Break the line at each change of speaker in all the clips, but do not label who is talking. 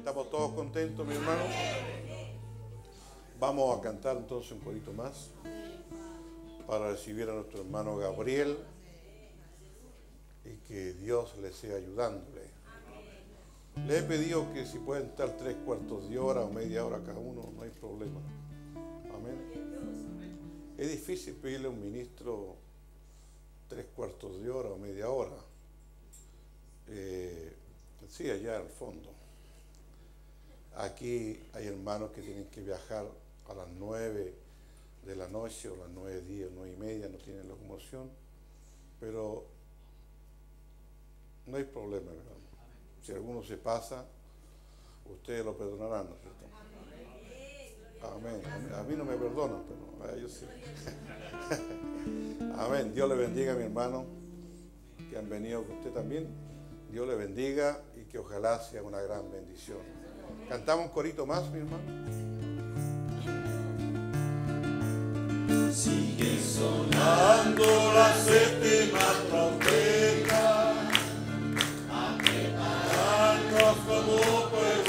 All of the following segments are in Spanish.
¿Estamos todos contentos, mi hermano? Vamos a cantar entonces un poquito más para recibir a nuestro hermano Gabriel y que Dios le sea ayudándole. Le he pedido que si pueden estar tres cuartos de hora o media hora cada uno, no hay problema. Amén. Es difícil pedirle a un ministro tres cuartos de hora o media hora. Eh, sí, allá al fondo. Aquí hay hermanos que tienen que viajar a las nueve de la noche o las nueve, días, nueve y media, no tienen locomoción, pero no hay problema, hermano. Si alguno se pasa, ustedes lo perdonarán, ¿no es cierto? Amén. A mí no me perdonan, pero a ellos sí. Amén. Dios le bendiga a mi hermano que han venido con usted también. Dios le bendiga y que ojalá sea una gran bendición. Cantamos un corito más, mi hermano.
Sigue sonando la séptima trompeta, a prepararnos como pueblo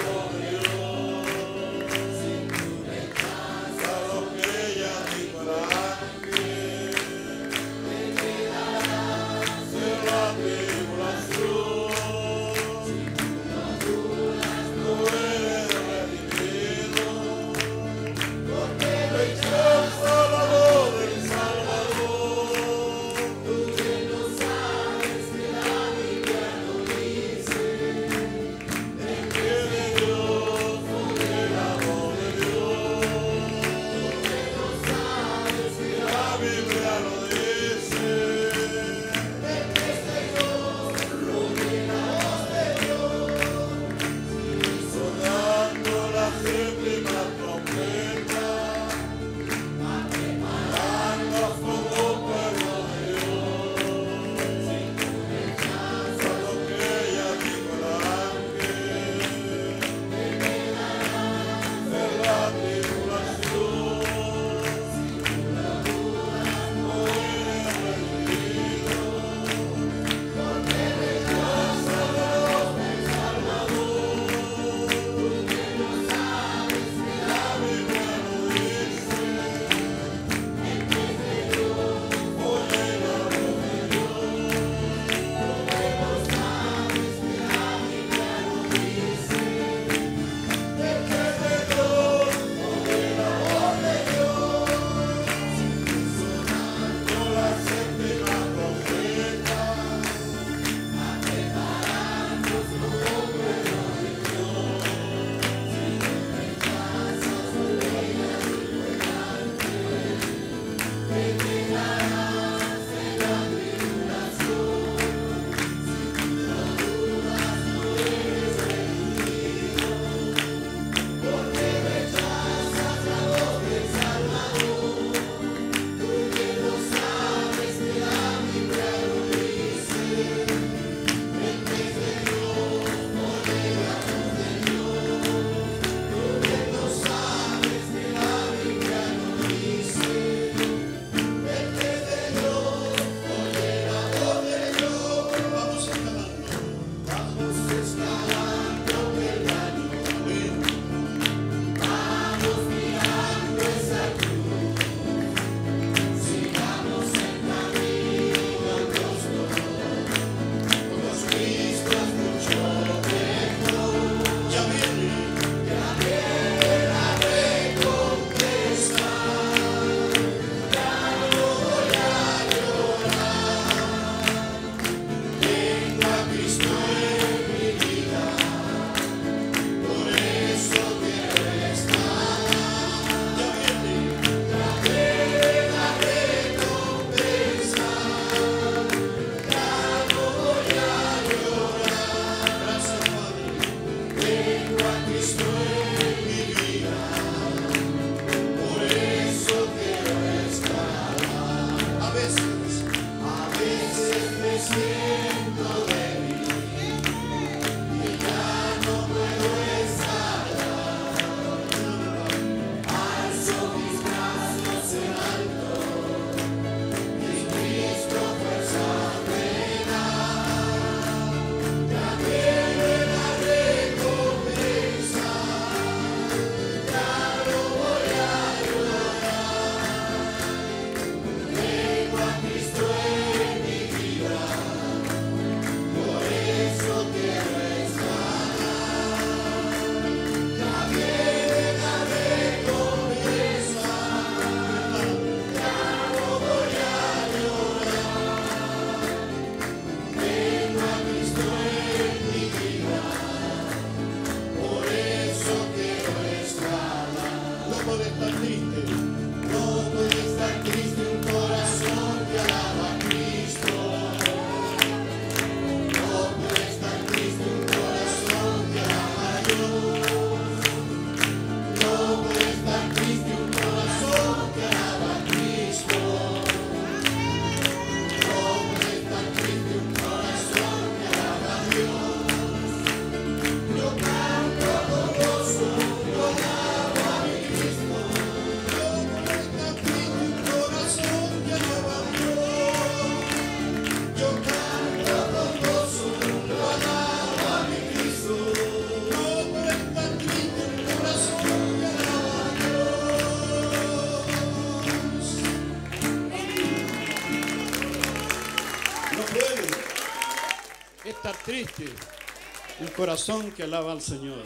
corazón que alaba al Señor.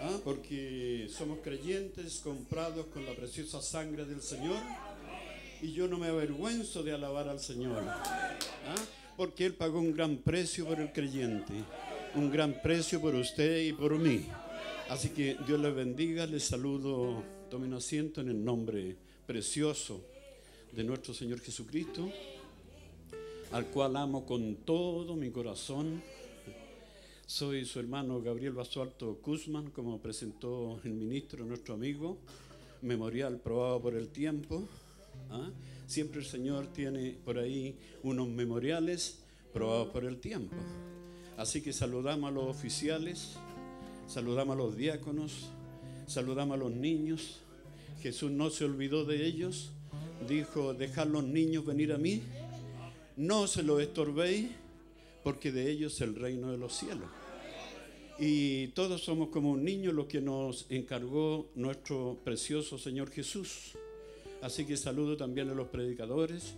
¿ah? Porque somos creyentes comprados con la preciosa sangre del Señor. Y yo no me avergüenzo de alabar al Señor. ¿ah? Porque Él pagó un gran precio por el creyente. Un gran precio por usted y por mí. Así que Dios les bendiga. Les saludo. Tomen asiento en el nombre precioso de nuestro Señor Jesucristo, al cual amo con todo mi corazón. Soy su hermano Gabriel Basualto Guzmán, como presentó el ministro, nuestro amigo, memorial probado por el tiempo. ¿ah? Siempre el Señor tiene por ahí unos memoriales probados por el tiempo. Así que saludamos a los oficiales, saludamos a los diáconos, saludamos a los niños. Jesús no se olvidó de ellos dijo, dejad los niños venir a mí, no se los estorbéis, porque de ellos es el reino de los cielos. Y todos somos como un niño lo que nos encargó nuestro precioso Señor Jesús. Así que saludo también a los predicadores,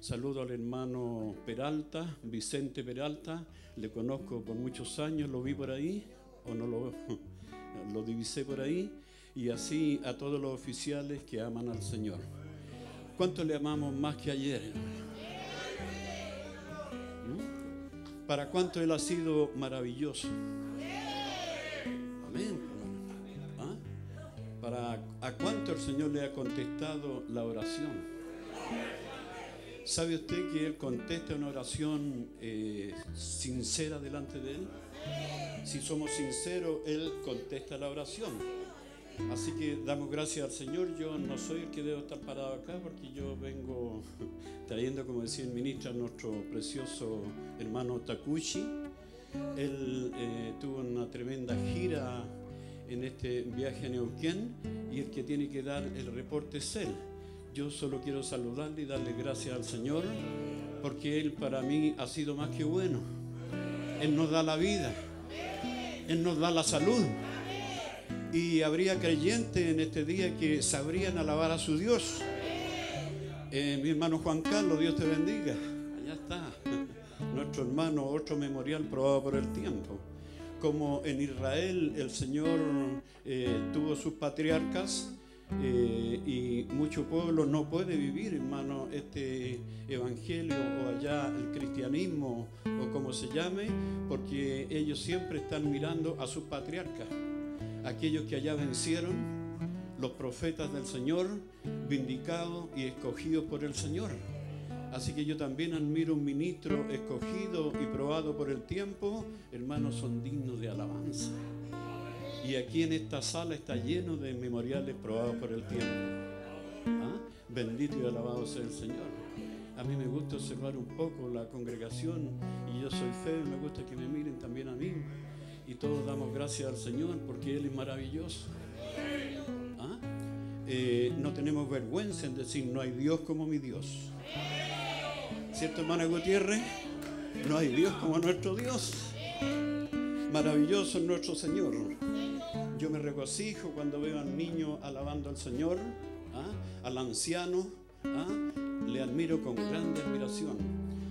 saludo al hermano Peralta, Vicente Peralta, le conozco por muchos años, lo vi por ahí, o no lo, lo divisé por ahí, y así a todos los oficiales que aman al Señor. ¿Cuánto le amamos más que ayer? ¿Mm? ¿Para cuánto Él ha sido maravilloso? ¿Ah? ¿Para a cuánto el Señor le ha contestado la oración? ¿Sabe usted que Él contesta una oración eh, sincera delante de Él? Si somos sinceros, Él contesta la oración. Así que damos gracias al Señor. Yo no soy el que debo estar parado acá porque yo vengo trayendo, como decía el ministro, a nuestro precioso hermano Takushi. Él eh, tuvo una tremenda gira en este viaje a Neuquén y el que tiene que dar el reporte es él. Yo solo quiero saludarle y darle gracias al Señor porque Él para mí ha sido más que bueno. Él nos da la vida, Él nos da la salud. Y habría creyentes en este día que sabrían alabar a su Dios. Eh, mi hermano Juan Carlos, Dios te bendiga. Allá está. Nuestro hermano, otro memorial probado por el tiempo. Como en Israel el Señor eh, tuvo sus patriarcas, eh, y mucho pueblo no puede vivir, hermano, este evangelio o allá el cristianismo o como se llame, porque ellos siempre están mirando a sus patriarcas aquellos que allá vencieron, los profetas del Señor, vindicados y escogidos por el Señor. Así que yo también admiro un ministro escogido y probado por el tiempo, hermanos, son dignos de alabanza. Y aquí en esta sala está lleno de memoriales probados por el tiempo. ¿Ah? Bendito y alabado sea el Señor. A mí me gusta observar un poco la congregación y yo soy feo, me gusta que me miren también a mí y todos damos gracias al Señor porque Él es maravilloso. ¿Ah? Eh, no tenemos vergüenza en decir no hay Dios como mi Dios. ¿Cierto, hermana Gutiérrez? No hay Dios como nuestro Dios. Maravilloso es nuestro Señor. Yo me regocijo cuando veo al niño alabando al Señor, ¿ah? al anciano, ¿ah? le admiro con grande admiración.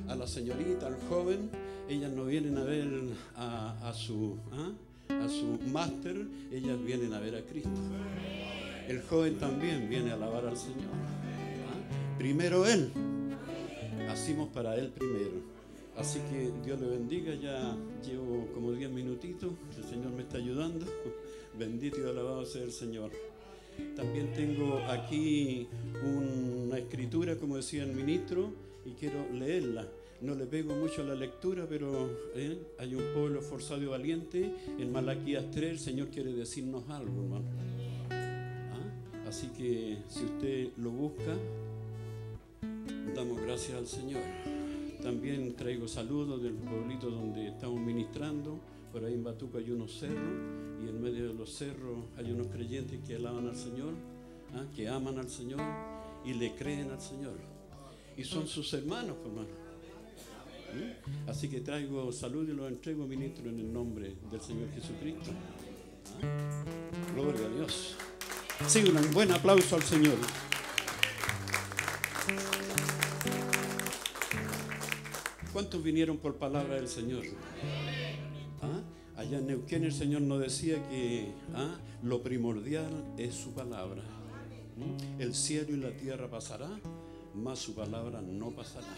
A la señorita, al joven, ellas no vienen a ver a, su, ¿ah? a su máster, ellas vienen a ver a Cristo. El joven también viene a alabar al Señor. Primero Él. Hacimos para Él primero. Así que Dios le bendiga, ya llevo como 10 minutitos, el Señor me está ayudando. Bendito y alabado sea el Señor. También tengo aquí una escritura, como decía el ministro, y quiero leerla no le pego mucho a la lectura, pero ¿eh? hay un pueblo forzado y valiente. En Malaquías 3 el Señor quiere decirnos algo, hermano. ¿Ah? Así que si usted lo busca, damos gracias al Señor. También traigo saludos del pueblito donde estamos ministrando. Por ahí en Batuco hay unos cerros y en medio de los cerros hay unos creyentes que alaban al Señor, ¿ah? que aman al Señor y le creen al Señor. Y son sus hermanos, hermano. ¿Mm? Así que traigo salud y lo entrego, ministro, en el nombre del Señor Jesucristo. ¿Ah? Gloria a Dios. Sí, un buen aplauso al Señor. ¿Cuántos vinieron por palabra del Señor? Allá en Neuquén el Señor nos decía que ah, lo primordial es su palabra. ¿Mm? El cielo y la tierra pasará, mas su palabra no pasará.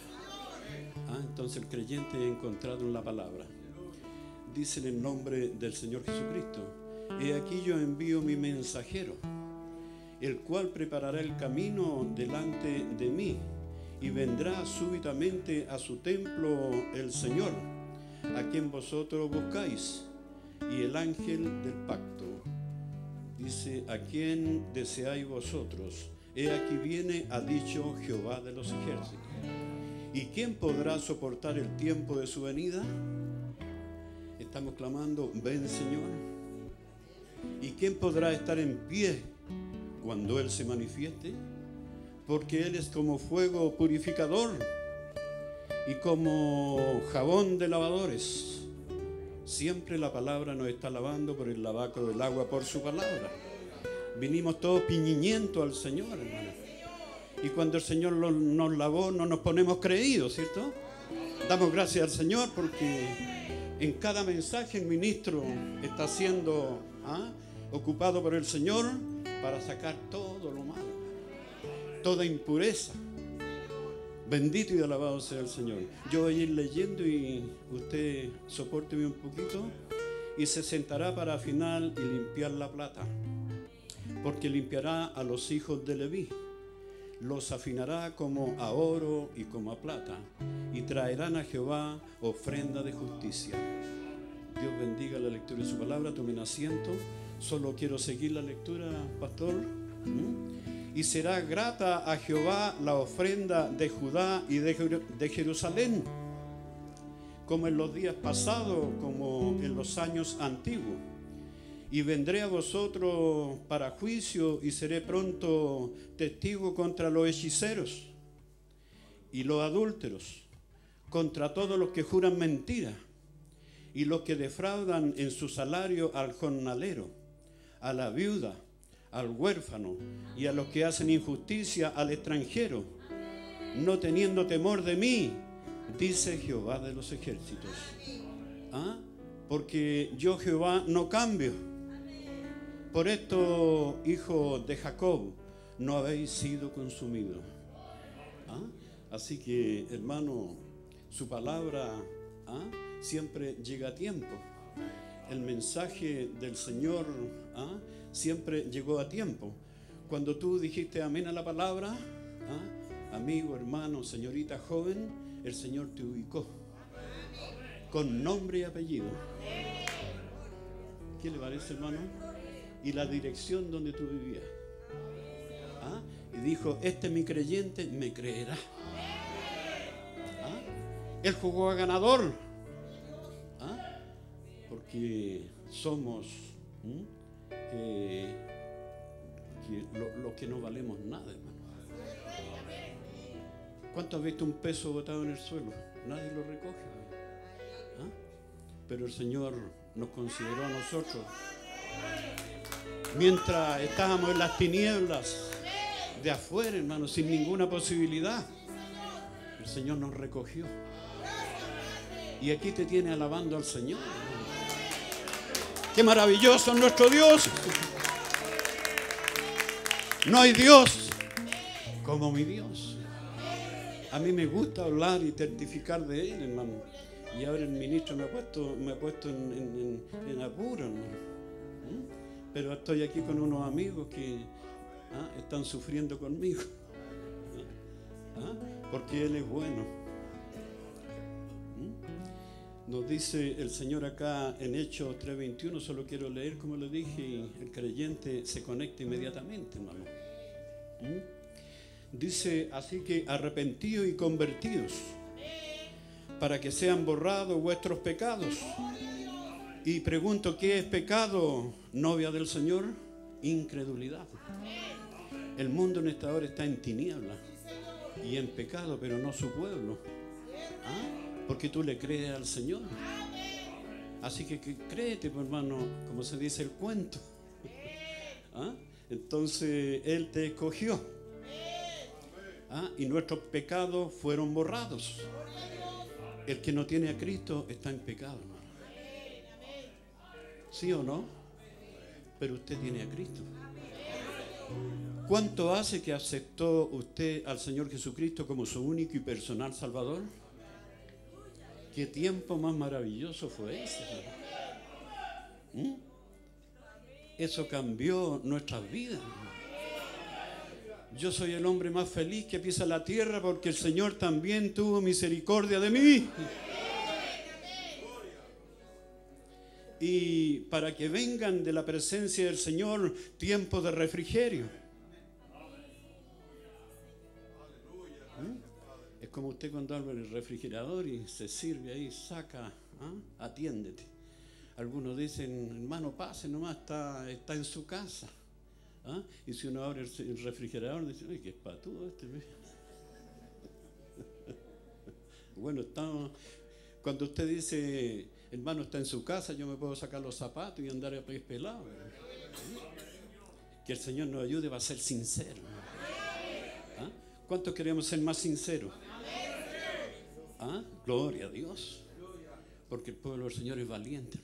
Ah, entonces el creyente ha encontrado en la palabra. Dice en el nombre del Señor Jesucristo, he aquí yo envío mi mensajero, el cual preparará el camino delante de mí y vendrá súbitamente a su templo el Señor, a quien vosotros buscáis, y el ángel del pacto. Dice, a quien deseáis vosotros. He aquí viene, ha dicho Jehová de los ejércitos. ¿Y quién podrá soportar el tiempo de su venida? Estamos clamando, ven Señor. ¿Y quién podrá estar en pie cuando Él se manifieste? Porque Él es como fuego purificador y como jabón de lavadores. Siempre la palabra nos está lavando por el lavacro del agua, por su palabra. Vinimos todos piñiñentos al Señor, hermano. Y cuando el Señor nos lavó, no nos ponemos creídos, ¿cierto? Damos gracias al Señor porque en cada mensaje el ministro está siendo ¿ah? ocupado por el Señor para sacar todo lo malo toda impureza. Bendito y alabado sea el Señor. Yo voy a ir leyendo y usted soporte un poquito y se sentará para afinar y limpiar la plata, porque limpiará a los hijos de Leví, los afinará como a oro y como a plata, y traerán a Jehová ofrenda de justicia. Dios bendiga la lectura de su palabra, tomen asiento. Solo quiero seguir la lectura, pastor. ¿Mm? Y será grata a Jehová la ofrenda de Judá y de Jerusalén, como en los días pasados, como en los años antiguos. Y vendré a vosotros para juicio y seré pronto testigo contra los hechiceros y los adúlteros, contra todos los que juran mentira y los que defraudan en su salario al jornalero, a la viuda, al huérfano y a los que hacen injusticia al extranjero, no teniendo temor de mí, dice Jehová de los ejércitos. ¿Ah? Porque yo Jehová no cambio. Por esto, hijos de Jacob, no habéis sido consumidos. ¿Ah? Así que, hermano, su palabra ¿ah? siempre llega a tiempo. El mensaje del Señor siempre llegó a tiempo. Cuando tú dijiste amén a la palabra, ¿ah? amigo, hermano, señorita joven, el Señor te ubicó con nombre y apellido. ¿Qué le parece, hermano? Y la dirección donde tú vivías. ¿Ah? Y dijo, este es mi creyente, me creerá. ¿Ah? Él jugó a ganador. Porque somos que, lo, que no valemos nada, hermano. ¿Cuánto has visto un peso botado en el suelo? Nadie lo recoge. ¿Ah? Pero el Señor nos consideró a nosotros. Mientras estábamos en las tinieblas de afuera, hermano, sin ninguna posibilidad, el Señor nos recogió. Y aquí te tiene alabando al Señor. Qué maravilloso es nuestro Dios. No hay Dios como mi Dios. A mí me gusta hablar y testificar de Él, hermano. Y ahora el ministro me ha puesto, me ha puesto en, apuro, hermano. ¿Mm? Pero estoy aquí con unos amigos que ¿ah? están sufriendo conmigo. ¿Ah? Porque Él es bueno. Nos dice el Señor acá en Hechos 3:21, solo quiero leer como lo dije, y el creyente se conecta inmediatamente, hermano. ¿Mm? Dice, así que arrepentidos y convertidos, para que sean borrados vuestros pecados. Y pregunto, ¿qué es pecado, novia del Señor? Incredulidad. El mundo en esta hora está en tiniebla y en pecado, pero no su pueblo. ¿Ah? Porque tú le crees al Señor. Así que, créete, pues, hermano, como se dice el cuento. ¿Ah? Entonces Él te escogió. ¿Ah? Y nuestros pecados fueron borrados. El que no tiene a Cristo está en pecado, hermano. ¿Sí o no? Pero usted tiene a Cristo. ¿Cuánto hace que aceptó usted al Señor Jesucristo como su único y personal Salvador? ¿Qué tiempo más maravilloso fue ese? ¿Mm? Eso cambió nuestras vidas. Yo soy el hombre más feliz que pisa la tierra porque el Señor también tuvo misericordia de mí. Y para que vengan de la presencia del Señor tiempos de refrigerio. Como usted cuando abre el refrigerador y se sirve ahí, saca, ¿ah? atiéndete. Algunos dicen, hermano, pase nomás, está, está en su casa. ¿Ah? Y si uno abre el refrigerador, dice, uy, qué espatudo este. bueno, estamos, cuando usted dice, hermano, está en su casa, yo me puedo sacar los zapatos y andar a pies pelados. Que el Señor nos ayude, va a ser sincero. ¿Ah? ¿Cuántos queremos ser más sinceros? ¿Ah? Gloria a Dios. Porque el pueblo del Señor es valiente.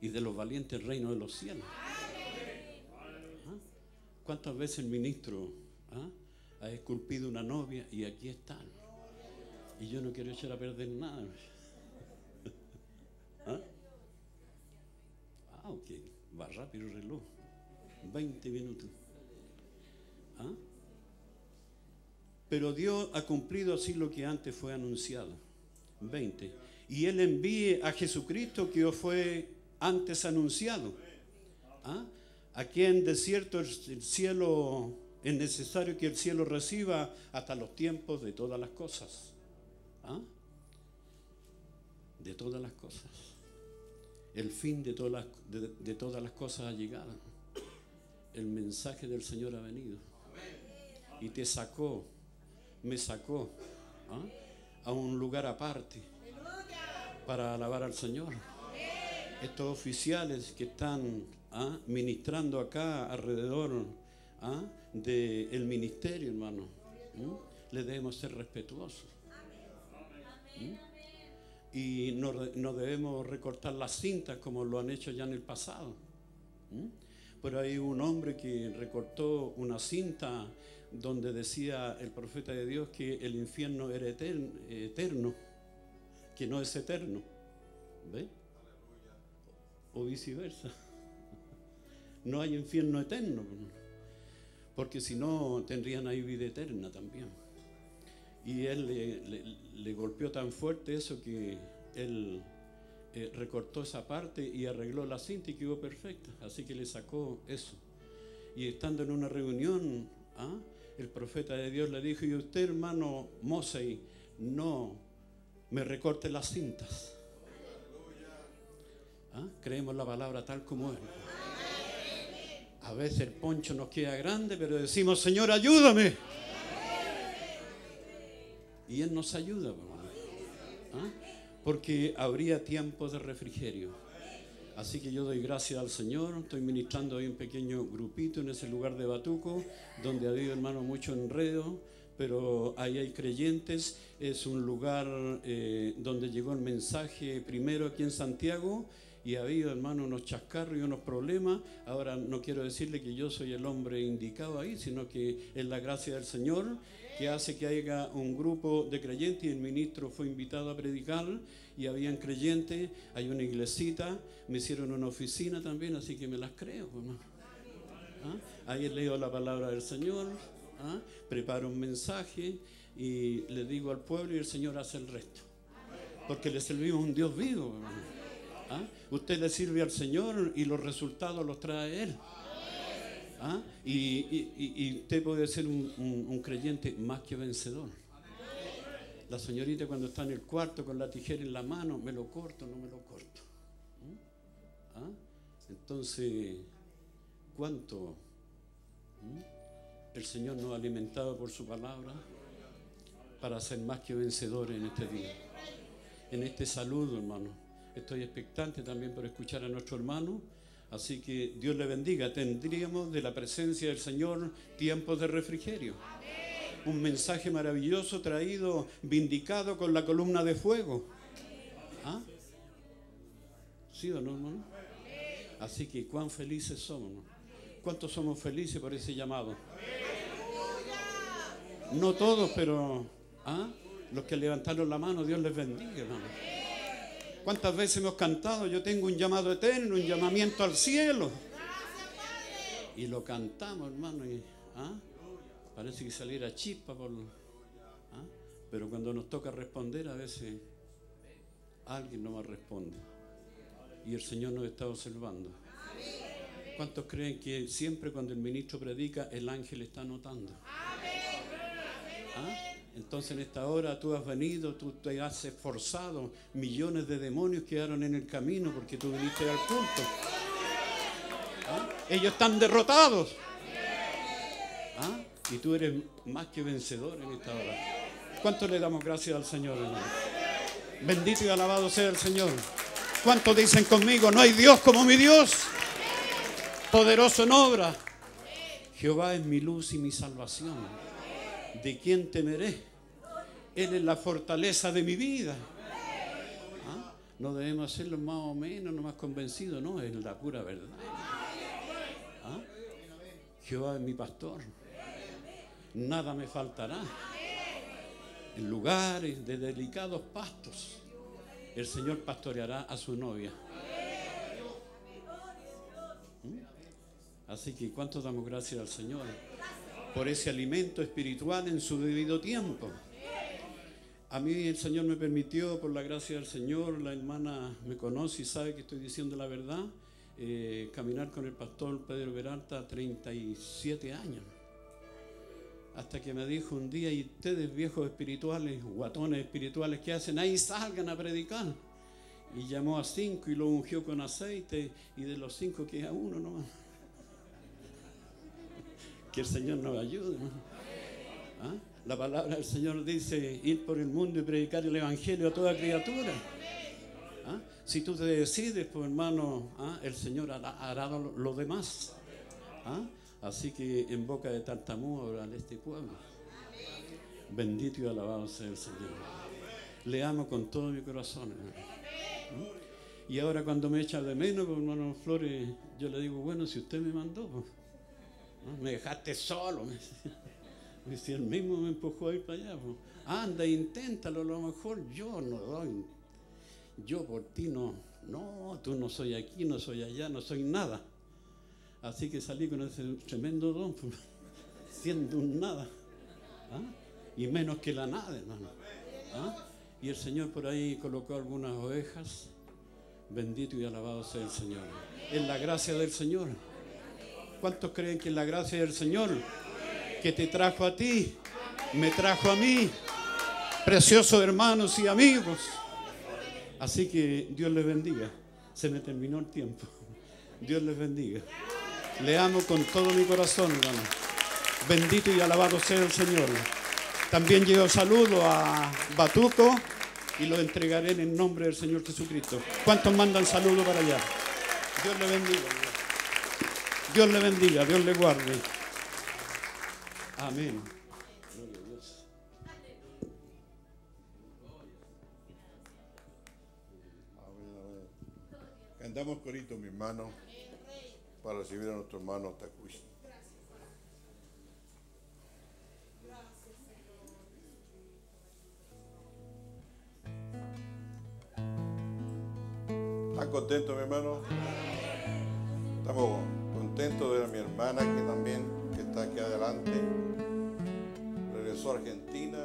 Y de los valientes el reino de los cielos. ¿Cuántas veces el ministro ah, ha esculpido una novia y aquí están? Y yo no quiero echar a perder nada. ¿Ah? ah, ok, va rápido el reloj. 20 minutos. ¿Ah? Pero Dios ha cumplido así lo que antes fue anunciado. 20. Y Él envíe a Jesucristo que fue antes anunciado. ¿Ah? Aquí en desierto el cielo es necesario que el cielo reciba hasta los tiempos de todas las cosas. ¿Ah? De todas las cosas. El fin de todas, las, de, todas las cosas ha llegado. El mensaje del Señor ha venido. Y te sacó, me sacó ¿ah? a un lugar aparte para alabar al Señor. Estos oficiales que están ¿ah? ministrando acá alrededor ¿ah? del ministerio, hermano. Le debemos ser respetuosos. Y no, no, debemos recortar las cintas como lo han hecho ya en el pasado. Pero hay un hombre que recortó una cinta donde decía el profeta de Dios que el infierno era eterno, que no es eterno. ¿Ve? O viceversa no hay infierno eterno, porque si no tendrían ahí vida eterna también. Y él le, golpeó tan fuerte eso que él eh, recortó esa parte y arregló la cinta y quedó perfecta. Así que le sacó eso. Y estando en una reunión, ¿ah? El profeta de Dios le dijo, y usted hermano Mosey, no me recorte las cintas. ¿Ah? Creemos la palabra tal como es. A veces el poncho nos queda grande, pero decimos, Señor, ayúdame. Y Él nos ayuda, ¿Ah? porque habría tiempo de refrigerio. Así que yo doy gracias al Señor. Estoy ministrando hoy un pequeño grupito en ese lugar de Batuco, donde ha habido, hermano, mucho enredo, pero ahí hay creyentes. Es un lugar eh, donde llegó el mensaje primero aquí en Santiago y ha habido, hermano, unos chascarros y unos problemas. Ahora no quiero decirle que yo soy el hombre indicado ahí, sino que es la gracia del Señor que hace que haya un grupo de creyentes y el ministro fue invitado a predicar y habían creyentes, hay una iglesita, me hicieron una oficina también, así que me las creo. ¿Ah? Ahí leo la palabra del Señor, ¿ah? preparo un mensaje y le digo al pueblo y el Señor hace el resto. Porque le servimos un Dios vivo. ¿Ah? Usted le sirve al Señor y los resultados los trae Él. ¿Ah? Y, usted puede ser un, creyente más que vencedor. La señorita cuando está en el cuarto con la tijera en la mano, me lo corto, no me lo corto. ¿Mm? ¿Ah? Entonces, ¿cuánto ¿Mm? el Señor nos ha alimentado por su palabra para ser más que vencedores en este día? En este saludo, hermano. Estoy expectante también por escuchar a nuestro hermano. Así que Dios le bendiga. Tendríamos de la presencia del Señor tiempos de refrigerio. Un mensaje maravilloso traído, vindicado con la columna de fuego. ¿Ah? ¿Sí o no, hermano? Así que cuán felices somos. ¿Cuántos somos felices por ese llamado? No todos, pero ¿ah? los que levantaron la mano, Dios les bendiga, hermano. ¿Cuántas veces hemos cantado? Yo tengo un llamado eterno, un llamamiento al cielo. Y lo cantamos, hermano. ¿ah? Parece que saliera chispa por... ¿ah? Pero cuando nos toca responder, a veces alguien no más responde. Y el Señor nos está observando. ¿Cuántos creen que siempre cuando el ministro predica, el ángel está notando? ¿Ah? Entonces en esta hora tú has venido, tú te has esforzado, millones de demonios quedaron en el camino porque tú viniste al culto. ¿Ah? Ellos están derrotados. ¿Ah? Y tú eres más que vencedor en esta hora. ¿Cuánto le damos gracias al Señor? Bendito y alabado sea el Señor. ¿Cuántos dicen conmigo, no hay Dios como mi Dios? Poderoso en obra. Jehová es mi luz y mi salvación. ¿De quién temeré? Él es la fortaleza de mi vida. ¿Ah? No debemos hacerlo más o menos, no más convencidos, no, es la pura verdad. ¿Ah? Jehová es mi pastor. Nada me faltará. En lugares de delicados pastos, el Señor pastoreará a su novia. ¿Mm? Así que, ¿cuánto damos gracias al Señor? por ese alimento espiritual en su debido tiempo. A mí el Señor me permitió, por la gracia del Señor, la hermana me conoce y sabe que estoy diciendo la verdad, eh, caminar con el pastor Pedro Beralta 37 años. Hasta que me dijo un día, y ustedes viejos espirituales, guatones espirituales, ¿qué hacen? Ahí salgan a predicar. Y llamó a cinco y lo ungió con aceite, y de los cinco queda uno nomás. Que el Señor nos ayude. ¿Ah? La palabra del Señor dice ir por el mundo y predicar el Evangelio a toda criatura. ¿Ah? Si tú te decides, pues hermano, ¿ah? el Señor hará, lo, demás. Así que en boca de tartamudo en este pueblo. Bendito y alabado sea el Señor. Le amo con todo mi corazón. Y ahora cuando me echa de menos, hermano Flores, yo le digo, bueno, si usted me mandó, pues, me dejaste solo. Me decía, el mismo me empujó a ir para allá. Anda, inténtalo, a lo mejor yo no doy. Yo por ti no. No, tú no soy aquí, no soy allá, no soy nada. Así que salí con ese tremendo don, siendo un nada. ¿ah? Y menos que la nada, hermano. ¿ah? Y el Señor por ahí colocó algunas ovejas. Bendito y alabado sea el Señor. En la gracia del Señor. ¿Cuántos creen que es la gracia del Señor que te trajo a ti, me trajo a mí, preciosos hermanos y amigos? Así que Dios les bendiga. Se me terminó el tiempo. Dios les bendiga. Le amo con todo mi corazón, hermano. Bendito y alabado sea el Señor. También llevo saludo a Batuco y lo entregaré en el nombre del Señor Jesucristo. ¿Cuántos mandan saludo para allá? Dios le bendiga. Dios le bendiga, Dios le guarde. Amén.
Cantamos corito, mi hermano, para recibir a nuestro hermano Tacuí. ¿Están contentos, mi hermano? Estamos contento de ver a mi hermana que también está aquí adelante. Regresó a Argentina,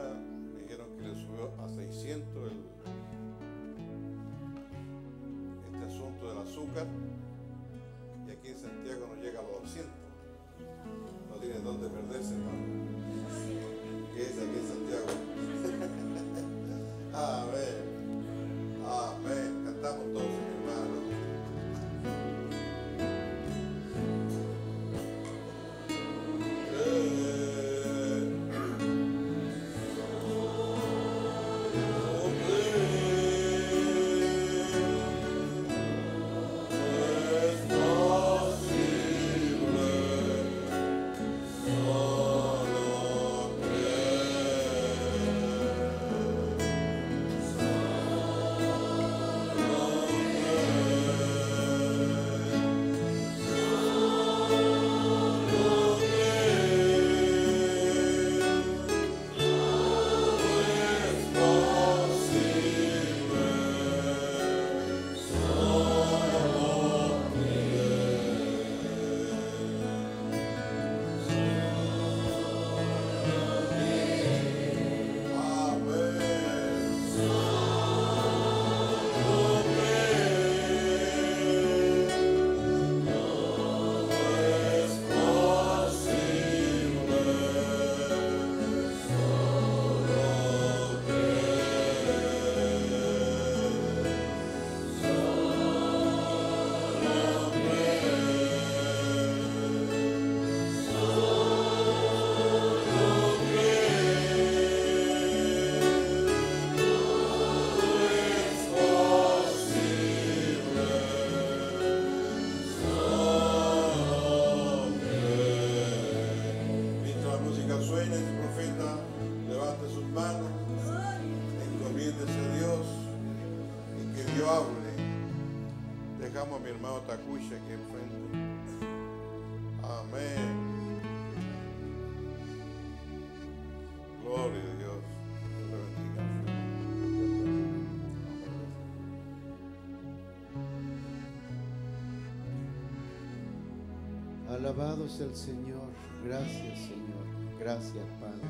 Alabado sea el Señor. Gracias, Señor. Gracias, Padre.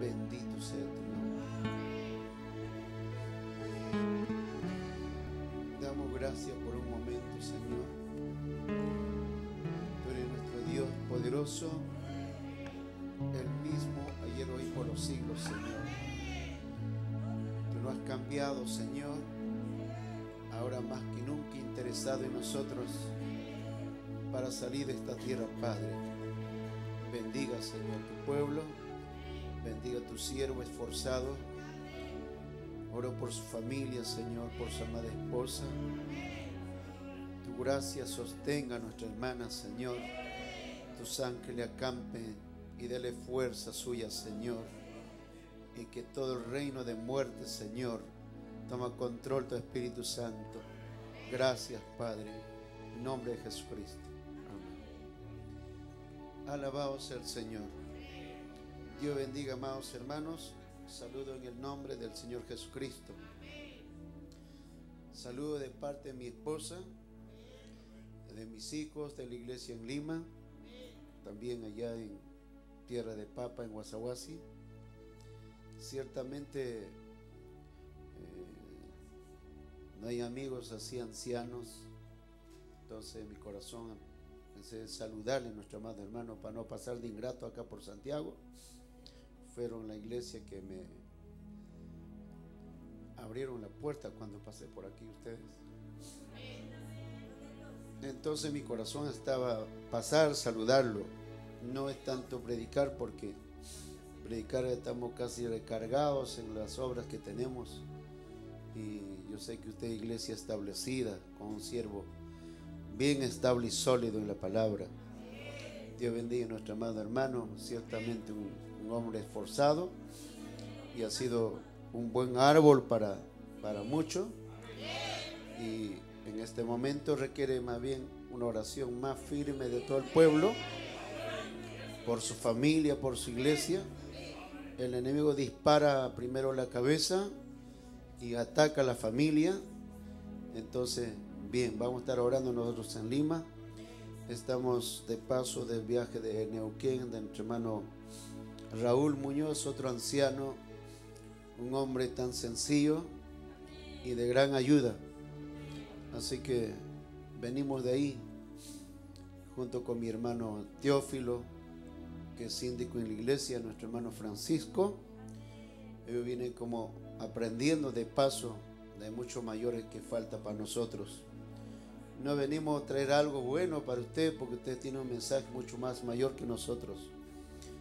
Bendito sea tu nombre. Damos gracias por un momento, Señor. Tú eres nuestro Dios poderoso, el mismo ayer, hoy, por los siglos, Señor. Tú no has cambiado, Señor. Ahora más que nunca interesado en nosotros salir de esta tierra, Padre. Bendiga, Señor, tu pueblo. Bendiga a tu siervo esforzado. Oro por su familia, Señor, por su amada esposa. Tu gracia sostenga a nuestra hermana, Señor. Tus ángeles le acampen y dele fuerza suya, Señor. Y que todo el reino de muerte, Señor, toma control tu Espíritu Santo. Gracias, Padre. En nombre de Jesucristo. Alabado sea el Señor. Dios bendiga, amados hermanos. Saludo en el nombre del Señor Jesucristo. Saludo de parte de mi esposa, de mis hijos, de la iglesia en Lima, también allá en Tierra de Papa, en Guasahuasi. Ciertamente eh, no hay amigos así ancianos, entonces mi corazón saludarle a nuestro amado hermano para no pasar de ingrato acá por Santiago. Fueron la iglesia que me abrieron la puerta cuando pasé por aquí ustedes. Entonces mi corazón estaba pasar, saludarlo. No es tanto predicar porque predicar estamos casi recargados en las obras que tenemos. Y yo sé que usted es iglesia establecida, con un siervo bien estable y sólido en la palabra. Dios bendiga a nuestro amado hermano, ciertamente un, hombre esforzado y ha sido un buen árbol para, para muchos. Y en este momento requiere más bien una oración más firme de todo el pueblo, por su familia, por su iglesia. El enemigo dispara primero la cabeza y ataca la familia. Entonces, bien, vamos a estar orando nosotros en Lima. Estamos de paso del viaje de Neuquén, de nuestro hermano Raúl Muñoz, otro anciano, un hombre tan sencillo y de gran ayuda. Así que venimos de ahí, junto con mi hermano Teófilo, que es síndico en la iglesia, nuestro hermano Francisco. Yo vine como aprendiendo de paso de muchos mayores que falta para nosotros. No venimos a traer algo bueno para usted porque usted tiene un mensaje mucho más mayor que nosotros.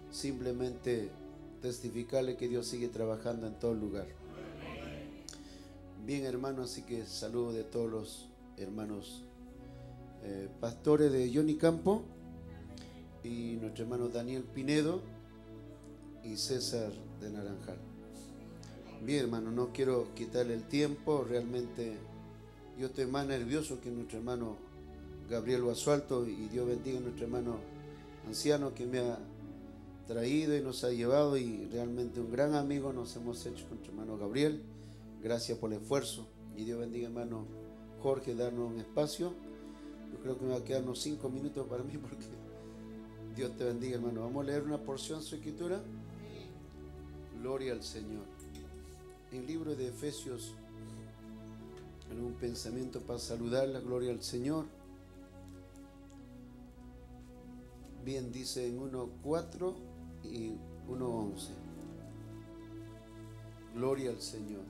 Simplemente testificarle que Dios sigue trabajando en todo lugar. Bien, hermano, así que saludo de todos los hermanos eh, pastores de Johnny Campo y nuestro hermano Daniel Pinedo y César de Naranjal. Bien, hermano, no quiero quitarle el tiempo, realmente yo estoy más nervioso que nuestro hermano Gabriel Basualto y Dios bendiga a nuestro hermano anciano que me ha traído y nos ha llevado y realmente un gran amigo nos hemos hecho con nuestro hermano Gabriel. Gracias por el esfuerzo y Dios bendiga hermano Jorge darnos un espacio. Yo creo que me va a quedar unos cinco minutos para mí porque Dios te bendiga hermano. Vamos a leer una porción de su escritura. Gloria al Señor. En el libro de Efesios, en un pensamiento para saludar la gloria al Señor. Bien, dice en 1.4 y 1.11. Gloria al Señor.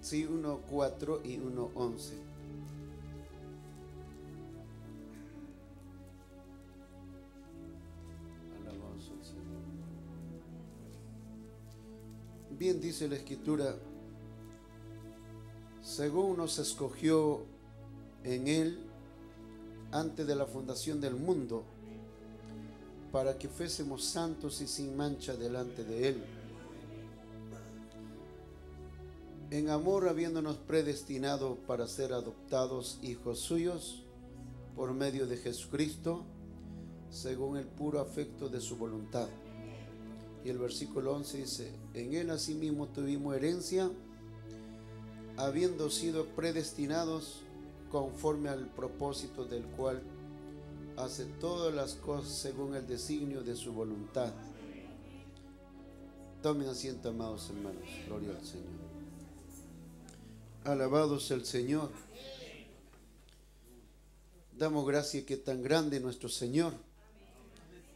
Sí, 1.4 y 1.11. Bien dice la escritura, según nos escogió en Él antes de la fundación del mundo, para que fuésemos santos y sin mancha delante de Él. En amor habiéndonos predestinado para ser adoptados hijos suyos por medio de Jesucristo, según el puro afecto de su voluntad. Y el versículo 11 dice, en Él asimismo tuvimos herencia, habiendo sido predestinados conforme al propósito del cual hace todas las cosas según el designio de su voluntad. Tomen asiento, amados hermanos. Gloria al Señor. Alabados el Señor. Damos gracias que tan grande nuestro Señor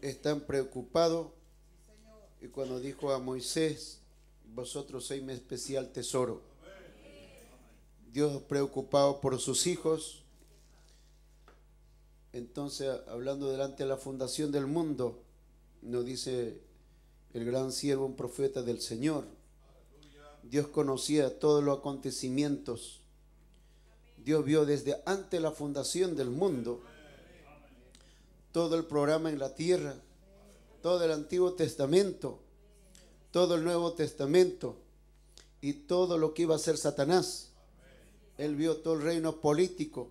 es tan preocupado. Y cuando dijo a Moisés, vosotros sois mi especial tesoro. Dios preocupado por sus hijos. Entonces, hablando delante de la fundación del mundo, nos dice el gran siervo, un profeta del Señor. Dios conocía todos los acontecimientos. Dios vio desde antes la fundación del mundo todo el programa en la tierra, todo el Antiguo Testamento, todo el Nuevo Testamento y todo lo que iba a ser Satanás. Él vio todo el reino político.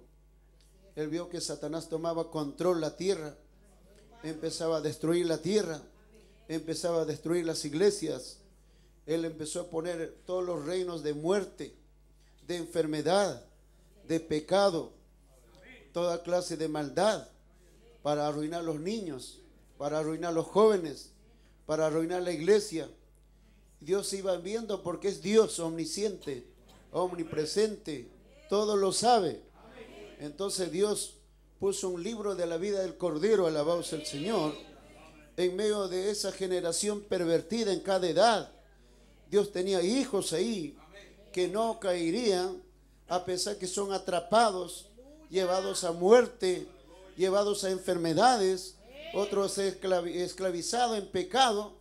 Él vio que Satanás tomaba control la tierra, empezaba a destruir la tierra, empezaba a destruir las iglesias. Él empezó a poner todos los reinos de muerte, de enfermedad, de pecado, toda clase de maldad para arruinar los niños, para arruinar los jóvenes, para arruinar la iglesia. Dios iba viendo porque es Dios omnisciente, omnipresente, todo lo sabe. Entonces Dios puso un libro de la vida del Cordero, alabados el Señor, en medio de esa generación pervertida en cada edad. Dios tenía hijos ahí que no caerían a pesar que son atrapados, llevados a muerte, llevados a enfermedades, otros esclavizados en pecado.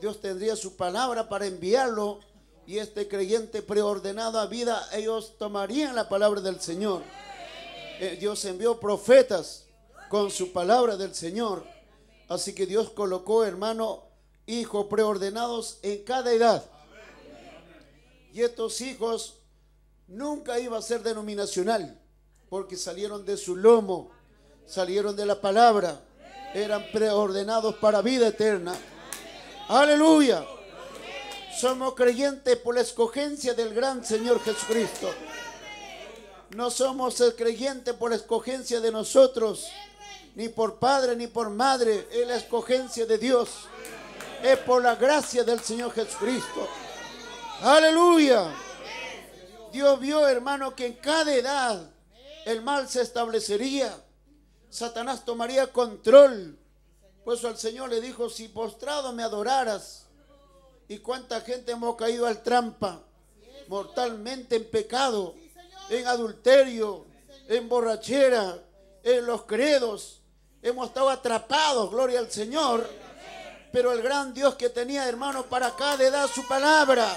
Dios tendría su palabra para enviarlo y este creyente preordenado a vida, ellos tomarían la palabra del Señor. Eh, Dios envió profetas con su palabra del Señor. Así que Dios colocó, hermano, hijos preordenados en cada edad. Y estos hijos nunca iba a ser denominacional, porque salieron de su lomo salieron de la palabra, eran preordenados para vida eterna. Aleluya. Somos creyentes por la escogencia del gran Señor Jesucristo. No somos el creyente por la escogencia de nosotros, ni por padre ni por madre, es la escogencia de Dios. Es por la gracia del Señor Jesucristo. Aleluya. Dios vio, hermano, que en cada edad el mal se establecería. Satanás tomaría control. Pues al Señor le dijo, si postrado me adoraras. Y cuánta gente hemos caído al trampa, mortalmente en pecado, en adulterio, en borrachera, en los credos. Hemos estado atrapados, gloria al Señor. Pero el gran Dios que tenía, hermano, para acá de dar su palabra.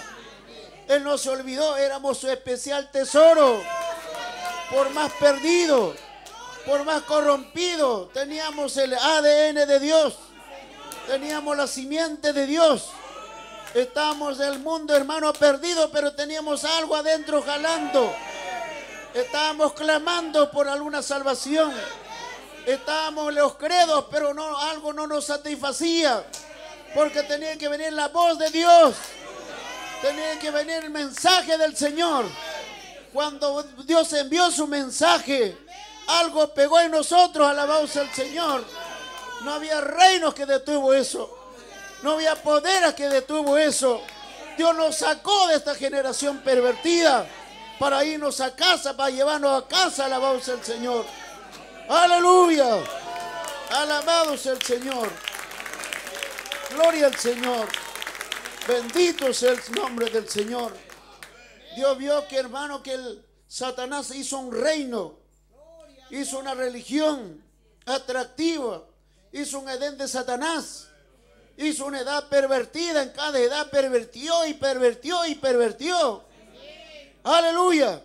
Él no se olvidó, éramos su especial tesoro. Por más perdido por más corrompido, teníamos el ADN de Dios, teníamos la simiente de Dios. Estábamos del mundo, hermano, perdido, pero teníamos algo adentro jalando. Estábamos clamando por alguna salvación. Estábamos los credos, pero no, algo no nos satisfacía. Porque tenía que venir la voz de Dios. Tenía que venir el mensaje del Señor. Cuando Dios envió su mensaje, algo pegó en nosotros, alabados al Señor. No había reinos que detuvo eso. No había poderes que detuvo eso. Dios nos sacó de esta generación pervertida para irnos a casa, para llevarnos a casa, alabados al Señor. Aleluya. Alabados el Señor. Gloria al Señor. Bendito sea el nombre del Señor. Dios vio que hermano que el Satanás hizo un reino hizo una religión atractiva, hizo un Edén de Satanás, hizo una edad pervertida, en cada edad pervertió y pervertió y pervertió. Aleluya.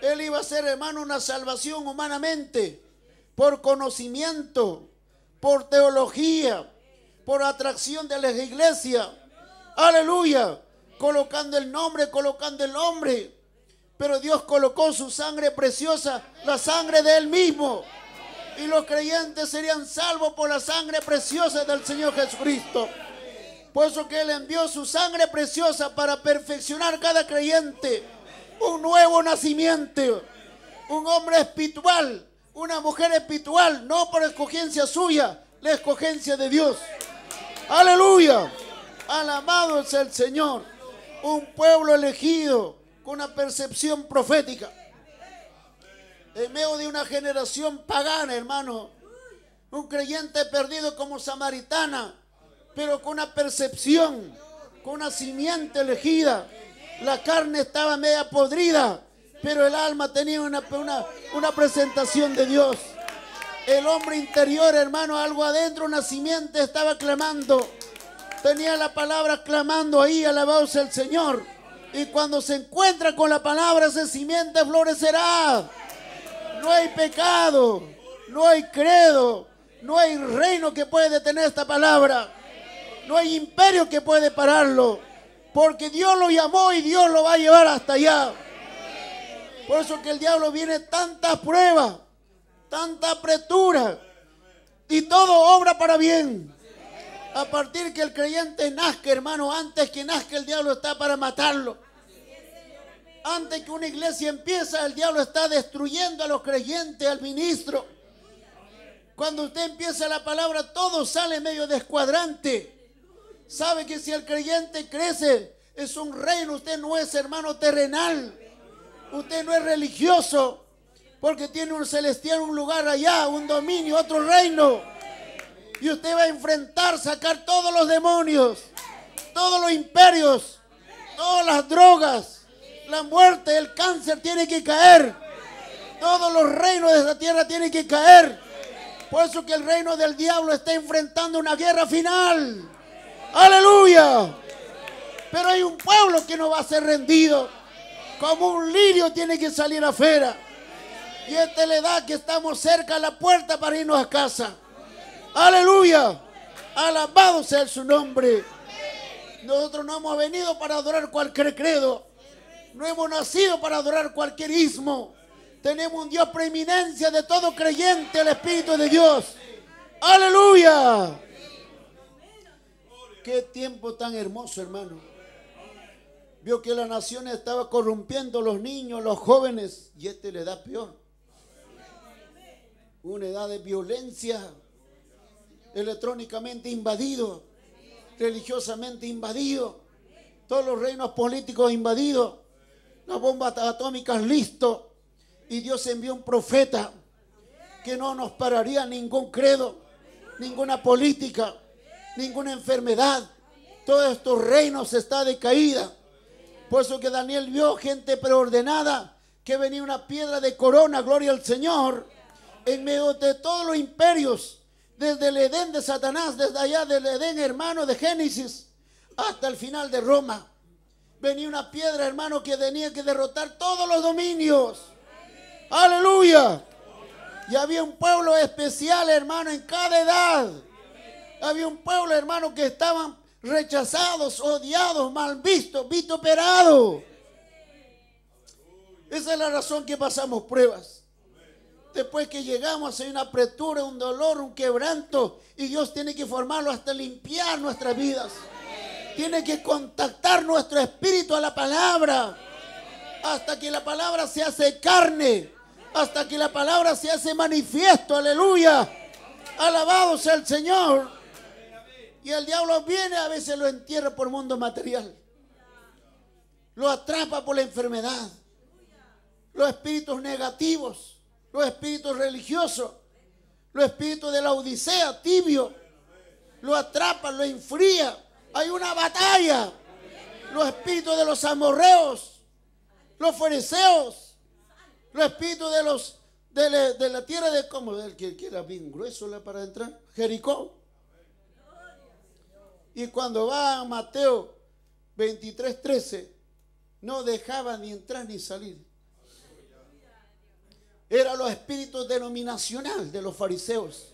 Él iba a ser, hermano, una salvación humanamente, por conocimiento, por teología, por atracción de la iglesia. Aleluya. Colocando el nombre, colocando el nombre. Pero Dios colocó su sangre preciosa, la sangre de Él mismo. Y los creyentes serían salvos por la sangre preciosa del Señor Jesucristo. Por eso que Él envió su sangre preciosa para perfeccionar cada creyente. Un nuevo nacimiento. Un hombre espiritual. Una mujer espiritual. No por escogencia suya. La escogencia de Dios. Aleluya. Alabado es el Señor. Un pueblo elegido con una percepción profética. En medio de una generación pagana, hermano. Un creyente perdido como samaritana pero con una percepción, con una simiente elegida. La carne estaba media podrida, pero el alma tenía una, una, presentación de Dios. El hombre interior, hermano, algo adentro, una simiente estaba clamando. Tenía la palabra clamando ahí, alabado sea el Señor. Y cuando se encuentra con la palabra, esa simiente florecerá. No hay pecado, no hay credo, no hay reino que pueda detener esta palabra. No hay imperio que puede pararlo. Porque Dios lo llamó y Dios lo va a llevar hasta allá. Por eso que el diablo viene tanta prueba, tanta apretura. Y todo obra para bien. A partir que el creyente nazca, hermano, antes que nazca el diablo está para matarlo. Antes que una iglesia empieza, el diablo está destruyendo a los creyentes, al ministro. Cuando usted empieza la palabra, todo sale medio descuadrante. Sabe que si el creyente crece, es un reino. Usted no es hermano terrenal. Usted no es religioso. Porque tiene un celestial, un lugar allá, un dominio, otro reino. Y usted va a enfrentar, sacar todos los demonios, todos los imperios, todas las drogas, la muerte, el cáncer tiene que caer. Todos los reinos de esta tierra tienen que caer. Por eso que el reino del diablo está enfrentando una guerra final. Aleluya. Pero hay un pueblo que no va a ser rendido. Como un lirio tiene que salir afuera. Y esta le da que estamos cerca a la puerta para irnos a casa. Aleluya. Alabado sea su nombre. Nosotros no hemos venido para adorar cualquier credo. No hemos nacido para adorar cualquier ismo. Tenemos un Dios preeminencia de todo creyente, el Espíritu de Dios. Aleluya. Qué tiempo tan hermoso, hermano. Vio que la nación estaba corrompiendo los niños, los jóvenes, y este le da peor. Una edad de violencia, electrónicamente invadido, religiosamente invadido, todos los reinos políticos invadidos, las bombas atómicas listo, y Dios envió un profeta que no nos pararía ningún credo, ninguna política ninguna enfermedad. Todos estos reinos está de caída. Por eso que Daniel vio gente preordenada, que venía una piedra de corona, gloria al Señor, en medio de todos los imperios, desde el Edén de Satanás, desde allá del Edén hermano de Génesis, hasta el final de Roma. Venía una piedra, hermano, que tenía que derrotar todos los dominios. Aleluya. Y había un pueblo especial, hermano, en cada edad había un pueblo, hermano, que estaban rechazados, odiados, mal vistos, vituperados. Esa es la razón que pasamos pruebas. Después que llegamos hay una apretura, un dolor, un quebranto y Dios tiene que formarlo hasta limpiar nuestras vidas. Tiene que contactar nuestro espíritu a la palabra hasta que la palabra se hace carne, hasta que la palabra se hace manifiesto. Aleluya. Alabado sea el Señor. Y el diablo viene, a veces lo entierra por mundo material. Lo atrapa por la enfermedad. Los espíritus negativos, los espíritus religiosos, los espíritus de la odisea, tibio. Lo atrapa, lo enfría. Hay una batalla. Los espíritus de los amorreos, los fariseos, los espíritus de los de la, tierra de como del que, era bien grueso para entrar, Jericó. Y cuando va a Mateo 23, 13, no dejaba ni entrar ni salir. Era los espíritus denominacional de los fariseos.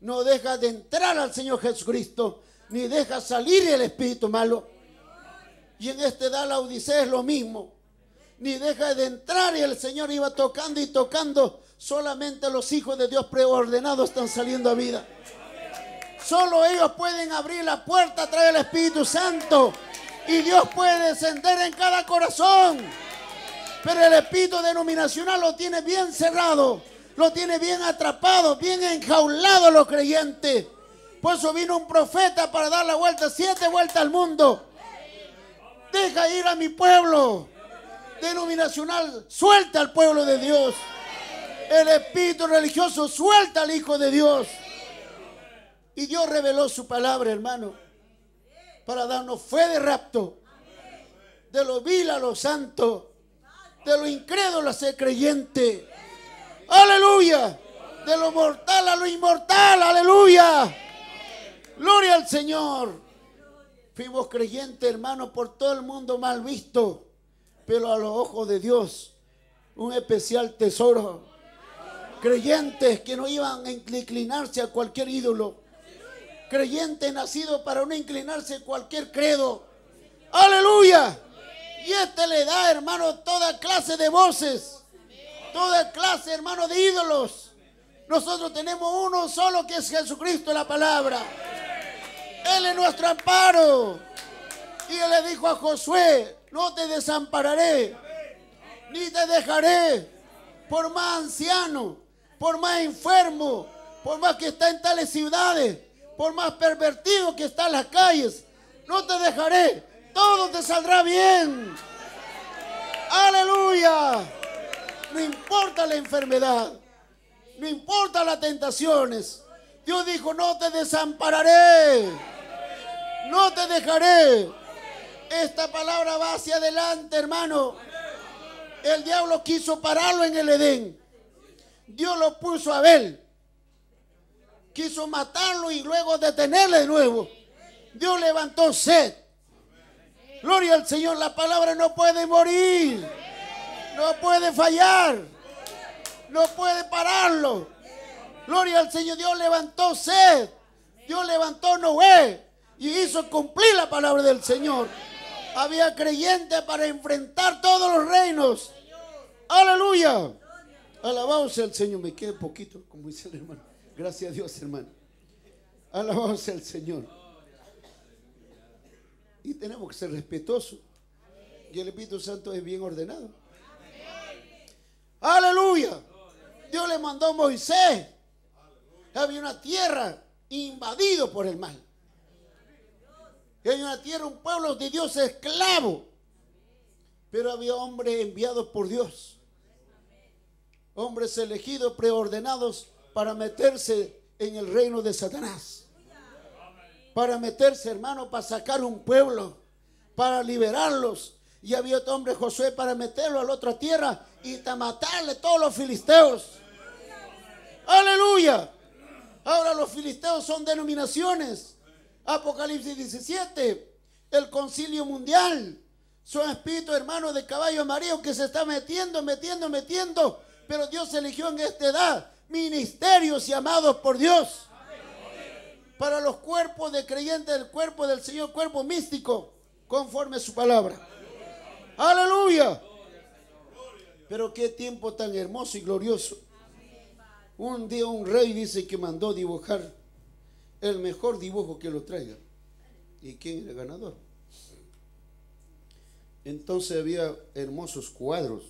no deja de entrar al Señor Jesucristo, ni deja salir el espíritu malo. Y en este da la Odisea es lo mismo. Ni deja de entrar y el Señor iba tocando y tocando. Solamente los hijos de Dios preordenados están saliendo a vida. Solo ellos pueden abrir la puerta, traer el Espíritu Santo. Y Dios puede descender en cada corazón. Pero el espíritu denominacional lo tiene bien cerrado. Lo tiene bien atrapado, bien enjaulado a los creyentes. Por eso vino un profeta para dar la vuelta, siete vueltas al mundo. Deja ir a mi pueblo denominacional, suelta al pueblo de Dios. El espíritu religioso suelta al Hijo de Dios. Y Dios reveló su palabra, hermano, para darnos fe de rapto, de lo vil a lo santo, de lo incrédulo a ser creyente. Aleluya. De lo mortal a lo inmortal. Aleluya. Gloria al Señor. Fuimos creyentes, hermano, por todo el mundo mal visto, pero a los ojos de Dios, un especial tesoro. Creyentes que no iban a inclinarse a cualquier ídolo. Creyentes nacidos para no inclinarse a cualquier credo. Aleluya. Y este le da, hermano, toda clase de voces. Toda clase, hermano, de ídolos. Nosotros tenemos uno solo que es Jesucristo, la palabra. Él es nuestro amparo. Y él le dijo a Josué, no te desampararé, ni te dejaré, por más anciano, por más enfermo, por más que está en tales ciudades, por más pervertido que está en las calles, no te dejaré, todo te saldrá bien. Aleluya. No importa la enfermedad, no importa las tentaciones. Dios dijo, no te desampararé, no te dejaré. Esta palabra va hacia adelante, hermano. El diablo quiso pararlo en el Edén. Dios lo puso a Abel. Quiso matarlo y luego detenerle de nuevo. Dios levantó sed. Gloria al Señor, la palabra no puede morir. No puede fallar. No puede pararlo. Gloria al Señor, Dios levantó sed. Dios levantó Noé y hizo cumplir la palabra del Señor. Había creyentes para enfrentar todos los reinos. Aleluya. Alabado sea el Señor. Me queda poquito, como dice el hermano. Gracias a Dios, hermano. Alabado sea el Señor. Y tenemos que ser respetuosos. Y el Espíritu Santo es bien ordenado. Aleluya. Dios le mandó a Moisés. Había una tierra invadido por el mal. Hay una tierra, un pueblo de Dios esclavo. Pero había hombres enviados por Dios. Hombres elegidos, preordenados para meterse en el reino de Satanás. Para meterse, hermano, para sacar un pueblo, para liberarlos. Y había otro hombre, Josué, para meterlo a la otra tierra y para matarle todos los filisteos. Aleluya. Ahora los filisteos son denominaciones. Apocalipsis 17, el concilio mundial. Son espíritus hermanos de caballo amarillo que se está metiendo, metiendo, metiendo. Pero Dios eligió en esta edad ministerios llamados por Dios. Para los cuerpos de creyentes del cuerpo del Señor, cuerpo místico, conforme a su palabra. Aleluya. Pero qué tiempo tan hermoso y glorioso. Un día un rey dice que mandó dibujar el mejor dibujo que lo traiga. ¿Y quién era el ganador? Entonces había hermosos cuadros.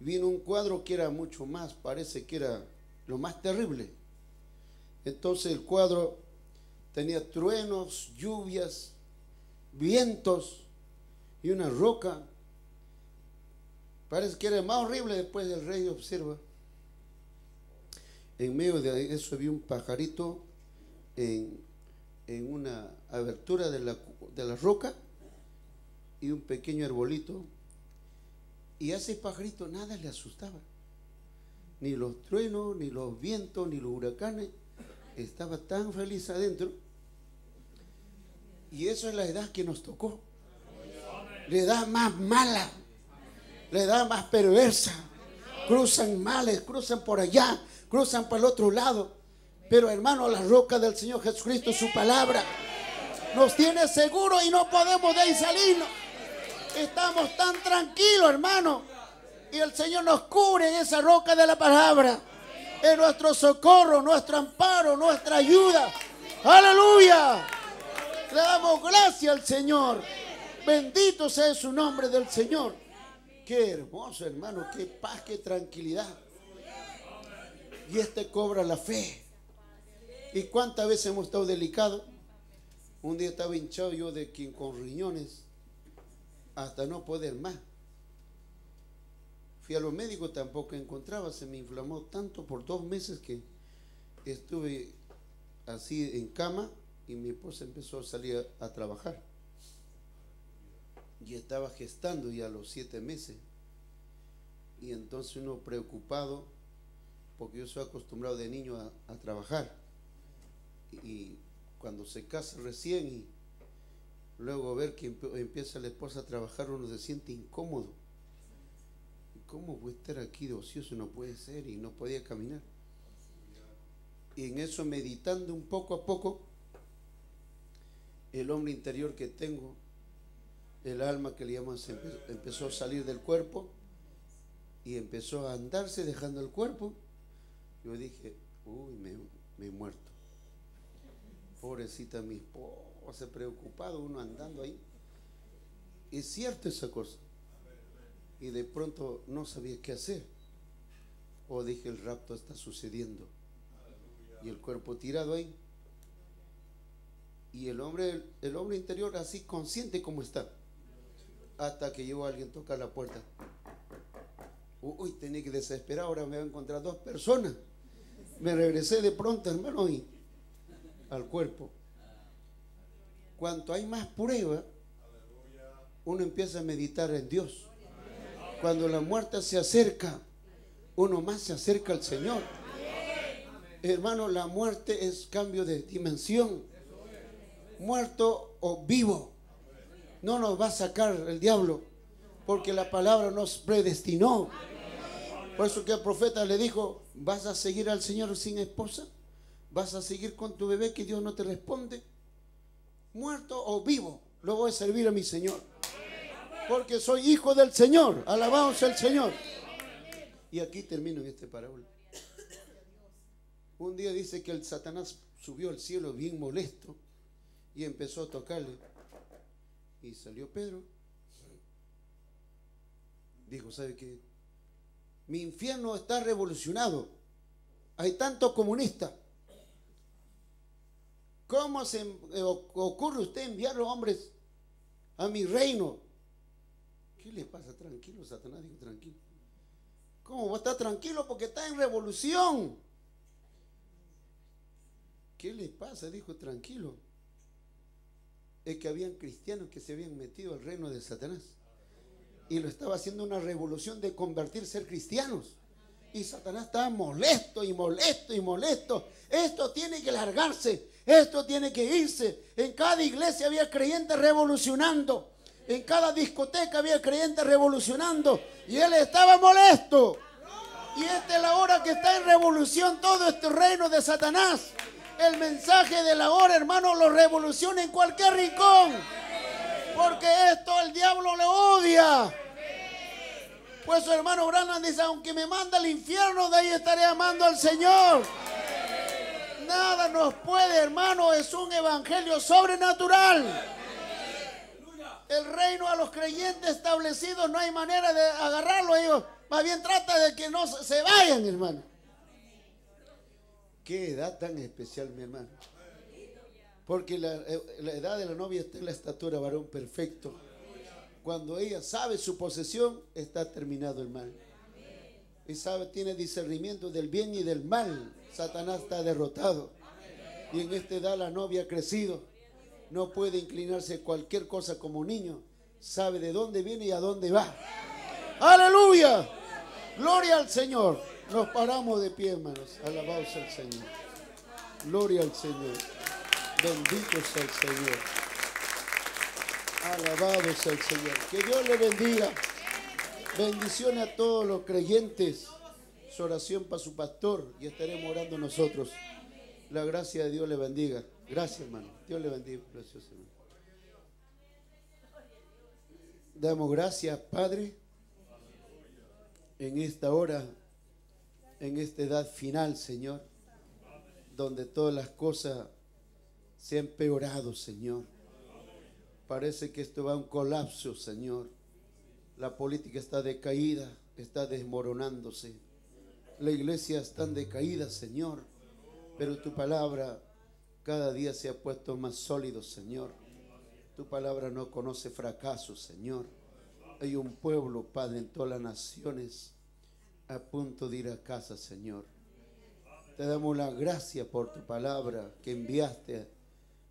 Vino un cuadro que era mucho más, parece que era lo más terrible. Entonces el cuadro tenía truenos, lluvias, vientos y una roca. Parece que era más horrible después del rey observa. En medio de eso había un pajarito en, una abertura de la, de la roca y un pequeño arbolito. Y a ese pajarito nada le asustaba. Ni los truenos, ni los vientos, ni los huracanes. Estaba tan feliz adentro. Y eso es la edad que nos tocó. La edad más mala. La edad más perversa. Cruzan males, cruzan por allá, cruzan para el otro lado. Pero hermano, la roca del Señor Jesucristo, su palabra, nos tiene seguro y no podemos de ahí salirnos. Estamos tan tranquilos, hermano. Y el Señor nos cubre en esa roca de la palabra. Es nuestro socorro, nuestro amparo, nuestra ayuda. Aleluya. Le gracias al Señor. Bendito sea su nombre del Señor. Qué hermoso, hermano. Qué paz, qué tranquilidad. Y este cobra la fe. ¿Y cuántas veces hemos estado delicados? Un día estaba hinchado yo de quien con riñones hasta no poder más. Fui a los médicos, tampoco encontraba, se me inflamó tanto por dos meses que estuve así en cama y mi esposa empezó a salir a, trabajar. Y estaba gestando ya los siete meses. Y entonces uno preocupado, porque yo soy acostumbrado de niño a, a trabajar. Y cuando se casa recién y luego ver que empieza la esposa a trabajar, uno se siente incómodo. ¿Cómo voy a estar aquí de ocioso? No puede ser y no podía caminar. Y en eso meditando un poco a poco, el hombre interior que tengo, el alma que le llaman, empezó a salir del cuerpo y empezó a andarse dejando el cuerpo. Yo dije, uy, me, me he muerto. Pobrecita mi esposa, preocupado, uno andando ahí. Es cierto esa cosa. Y de pronto no sabía qué hacer. O dije, el rapto está sucediendo. Y el cuerpo tirado ahí. Y el hombre, el hombre interior así consciente como está. Hasta que llegó alguien a tocar la puerta. Uy, tenía que desesperar, ahora me voy a encontrar dos personas. Me regresé de pronto, hermano, y al cuerpo. Cuanto hay más prueba, uno empieza a meditar en Dios. Cuando la muerte se acerca, uno más se acerca al Señor. Hermano, la muerte es cambio de dimensión. Muerto o vivo. No nos va a sacar el diablo, porque la palabra nos predestinó. Por eso que el profeta le dijo, ¿vas a seguir al Señor sin esposa? ¿Vas a seguir con tu bebé que Dios no te responde? Muerto o vivo, lo voy a servir a mi Señor. Porque soy hijo del Señor. Alabamos al Señor. Y aquí termino en este parábola. Un día dice que el Satanás subió al cielo bien molesto y empezó a tocarle. Y salió Pedro. Dijo, ¿sabe qué? Mi infierno está revolucionado. Hay tanto comunista. ¿Cómo se eh, ocurre usted enviar los hombres a mi reino? ¿Qué le pasa? Tranquilo, Satanás dijo, tranquilo. ¿Cómo va a estar tranquilo? Porque está en revolución. ¿Qué le pasa? Dijo, tranquilo. Es que habían cristianos que se habían metido al reino de Satanás. Y lo estaba haciendo una revolución de convertirse ser cristianos. Y Satanás estaba molesto y molesto y molesto. Esto tiene que largarse. Esto tiene que irse. En cada iglesia había creyentes revolucionando. En cada discoteca había creyentes revolucionando. Y él estaba molesto. Y esta es la hora que está en revolución todo este reino de Satanás. El mensaje de la hora, hermano, lo revoluciona en cualquier rincón. Porque esto el diablo le odia. Pues su hermano Branham dice, aunque me manda al infierno, de ahí estaré amando al Señor. Nada nos puede, hermano, es un evangelio sobrenatural. El reino a los creyentes establecidos no hay manera de agarrarlo. Ellos más bien trata de que no se vayan, hermano. Qué edad tan especial, mi hermano. Porque la, la, edad de la novia está en la estatura varón perfecto. Cuando ella sabe su posesión, está terminado el mal. Y sabe, tiene discernimiento del bien y del mal. Satanás está derrotado. Y en esta edad la novia ha crecido. No puede inclinarse cualquier cosa como niño. Sabe de dónde viene y a dónde va. Aleluya. Gloria al Señor. Nos paramos de pie, hermanos. Alabados al Señor. Gloria al Señor. Bendito sea el Señor. Alabado sea el Señor. Que Dios le bendiga. Bendiciones a todos los creyentes. Su oración para su pastor y estaremos orando nosotros. La gracia de Dios le bendiga. Gracias, hermano. Dios le bendiga, precioso hermano. Damos gracias, Padre, en esta hora, en esta edad final, Señor, donde todas las cosas se han empeorado, Señor. Parece que esto va a un colapso, Señor. La política está decaída, está desmoronándose. La iglesia está decaída, Señor. Pero tu palabra cada día se ha puesto más sólido, Señor. Tu palabra no conoce fracaso, Señor. Hay un pueblo, Padre, en todas las naciones a punto de ir a casa, Señor. Te damos la gracia por tu palabra que enviaste,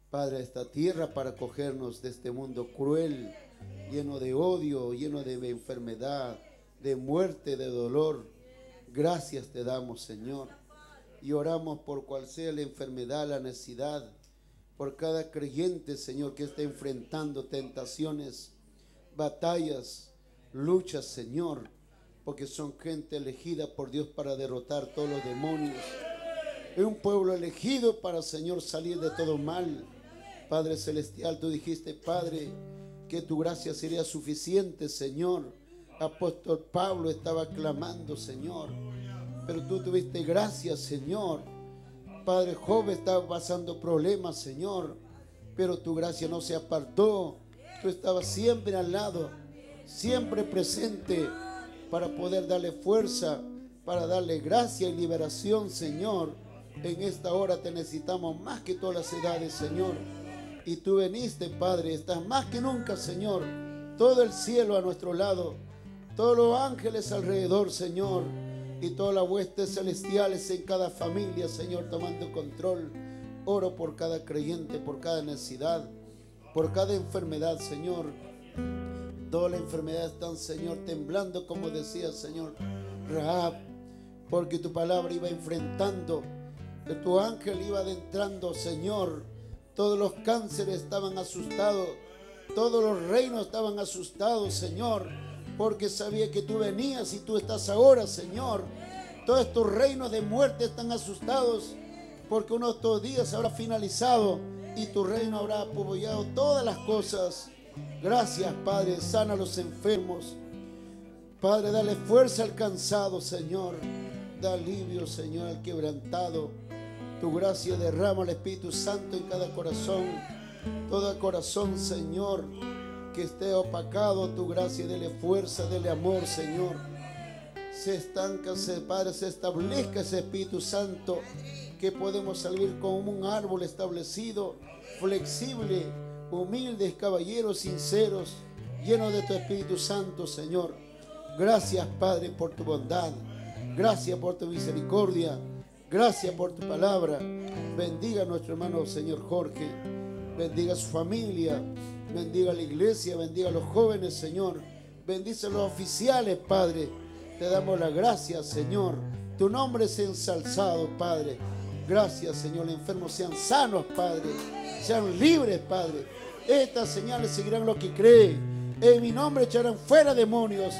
Padre, a esta tierra para cogernos de este mundo cruel, lleno de odio, lleno de enfermedad, de muerte, de dolor. Gracias te damos, Señor. Y oramos por cual sea la enfermedad, la necesidad, por cada creyente, Señor, que esté enfrentando tentaciones, batallas, luchas, Señor, porque son gente elegida por Dios para derrotar todos los demonios. Es un pueblo elegido para, Señor, salir de todo mal. Padre Celestial, tú dijiste, Padre, que tu gracia sería suficiente, Señor. Apóstol Pablo estaba clamando, Señor. Pero tú tuviste gracia, Señor. Padre Job estaba pasando problemas, Señor. Pero tu gracia no se apartó. Tú estabas siempre al lado, siempre presente para poder darle fuerza, para darle gracia y liberación, Señor. En esta hora te necesitamos más que todas las edades, Señor. Y tú veniste, Padre, estás más que nunca, Señor. Todo el cielo a nuestro lado, todos los ángeles alrededor, Señor. Y todas las huestes celestiales en cada familia, Señor, tomando control. Oro por cada creyente, por cada necesidad, por cada enfermedad, Señor. Toda la enfermedad están, Señor, temblando, como decía Señor Rahab, porque tu palabra iba enfrentando, que tu ángel iba adentrando, Señor. Todos los cánceres estaban asustados, todos los reinos estaban asustados, Señor, porque sabía que tú venías y tú estás ahora, Señor. Todos estos reinos de muerte están asustados, porque uno de estos días habrá finalizado y tu reino habrá apoyado todas las cosas. Gracias, Padre. Sana a los enfermos. Padre, dale fuerza al cansado, Señor. Da alivio, Señor, al quebrantado. Tu gracia derrama el Espíritu Santo en cada corazón. Todo corazón, Señor, que esté opacado, tu gracia, dele fuerza, dele amor, Señor. Se estanca, se, Padre, se establezca ese Espíritu Santo, que podemos salir como un árbol establecido, flexible, humildes, caballeros sinceros, llenos de tu Espíritu Santo, Señor. Gracias, Padre, por tu bondad. Gracias por tu misericordia. Gracias por tu palabra. Bendiga a nuestro hermano, Señor Jorge. Bendiga a su familia. Bendiga a la iglesia. Bendiga a los jóvenes, Señor. Bendice a los oficiales, Padre. Te damos la gracia, Señor. Tu nombre es ensalzado, Padre. Gracias, Señor. Los enfermos sean sanos, Padre. Sean libres, Padre. Estas señales seguirán los que creen. En mi nombre echarán fuera demonios.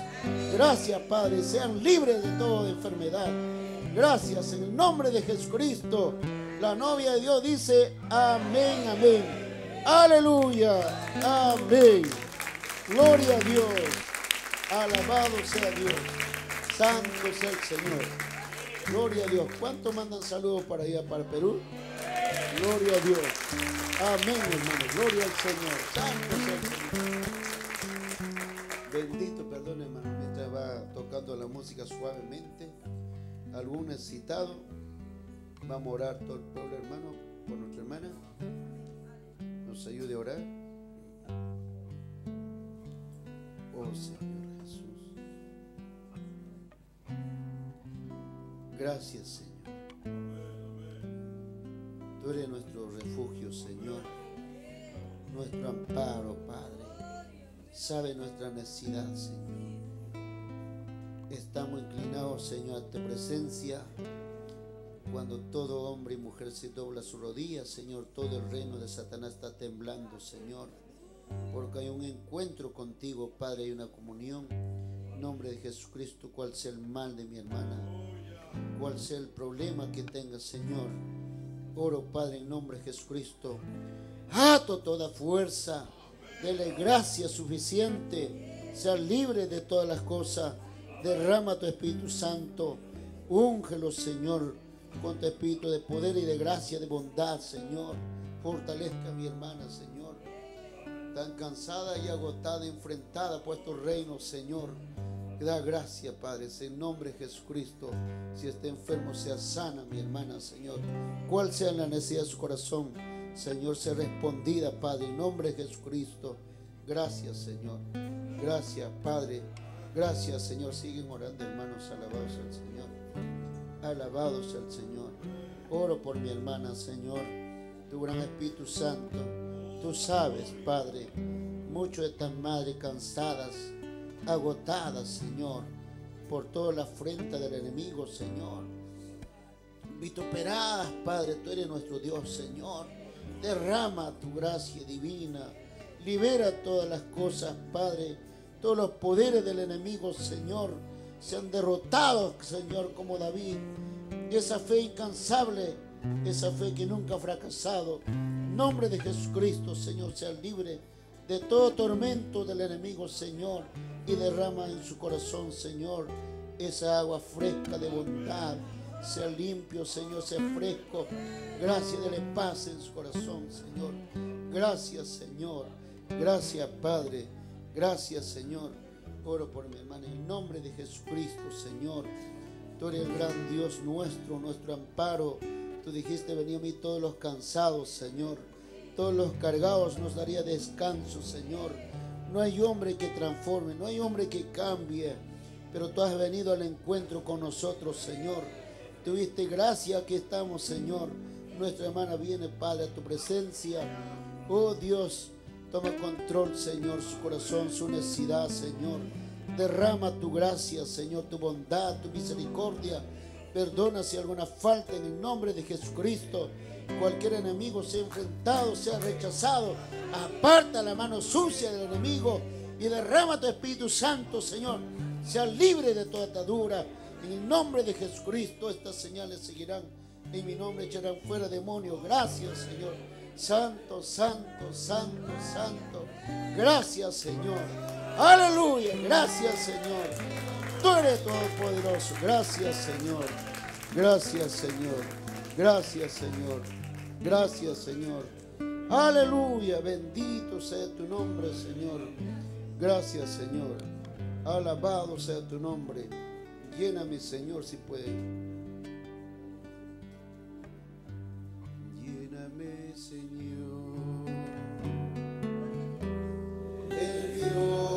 Gracias, Padre. Sean libres de toda enfermedad. Gracias en el nombre de Jesucristo. La novia de Dios dice amén, amén. Aleluya. Amén. Gloria a Dios. Alabado sea Dios. Santo sea el Señor. Gloria a Dios. ¿Cuántos mandan saludos para allá, para Perú? Gloria a Dios. Amén, hermano. Gloria al Señor. Santo Señor. Bendito, perdón, hermano. Mientras va tocando la música suavemente. Algún necesitado. Vamos a orar todo el pueblo, hermano, por nuestra hermana. Nos ayude a orar. Oh Señor Jesús. Gracias, Señor. Tú eres nuestro refugio, Señor. Nuestro amparo, Padre. Sabe nuestra necesidad, Señor. Estamos inclinados, Señor, a tu presencia. Cuando todo hombre y mujer se dobla su rodilla, Señor, todo el reino de Satanás está temblando, Señor. Porque hay un encuentro contigo, Padre, hay una comunión. En nombre de Jesucristo, cual sea el mal de mi hermana, cual sea el problema que tenga, Señor. Oro, Padre, en nombre de Jesucristo. Ato toda fuerza. Dele gracia suficiente. Sea libre de todas las cosas. Derrama tu Espíritu Santo. Úngelo, Señor, con tu Espíritu de poder y de gracia, de bondad, Señor. Fortalezca a mi hermana, Señor. Tan cansada y agotada, enfrentada por tu reino, Señor. Da gracia, Padre, en nombre de Jesucristo. Si está enfermo, sea sana, mi hermana, Señor. Cual sea la necesidad de su corazón, Señor, sea respondida, Padre, en nombre de Jesucristo. Gracias, Señor. Gracias, Padre. Gracias, Señor. Siguen orando, hermanos. Alabados al Señor. Alabados al Señor. Oro por mi hermana, Señor. Tu gran Espíritu Santo. Tú sabes, Padre, muchas de estas madres cansadas agotadas, Señor, por toda la afrenta del enemigo, Señor. Vituperadas, Padre, tú eres nuestro Dios, Señor. Derrama tu gracia divina. Libera todas las cosas, Padre. Todos los poderes del enemigo, Señor, sean derrotados, Señor, como David. esa fe incansable, esa fe que nunca ha fracasado. En nombre de Jesucristo, Señor, sea libre de todo tormento del enemigo, Señor y derrama en su corazón, Señor, esa agua fresca de bondad. Sea limpio, Señor, sea fresco. Gracias, dele paz en su corazón, Señor. Gracias, Señor. Gracias, Padre. Gracias, Señor. Oro por mi hermana en el nombre de Jesucristo, Señor. Tú eres el gran Dios nuestro, nuestro amparo. Tú dijiste, venid a mí todos los cansados, Señor. Todos los cargados nos daría descanso, Señor. No hay hombre que transforme, no hay hombre que cambie. Pero tú has venido al encuentro con nosotros, Señor. Tuviste gracia que estamos, Señor. Nuestra hermana viene, Padre, a tu presencia. Oh Dios, toma control, Señor, su corazón, su necesidad, Señor. Derrama tu gracia, Señor, tu bondad, tu misericordia. Perdona si alguna falta en el nombre de Jesucristo. Cualquier enemigo sea enfrentado, sea rechazado. Aparta la mano sucia del enemigo y derrama tu Espíritu Santo, Señor. Sea libre de toda atadura. En el nombre de Jesucristo estas señales seguirán. En mi nombre echarán fuera demonios. Gracias, Señor. Santo, santo, santo, santo. Gracias, Señor. Aleluya. Gracias, Señor. Tú eres todopoderoso. Gracias, Señor. Gracias, Señor. Gracias, Señor. Gracias, Señor. Aleluya. Bendito sea tu nombre, Señor. Gracias, Señor. Alabado sea tu nombre. Lléname, Señor, si puede. Lléname, Señor.
damos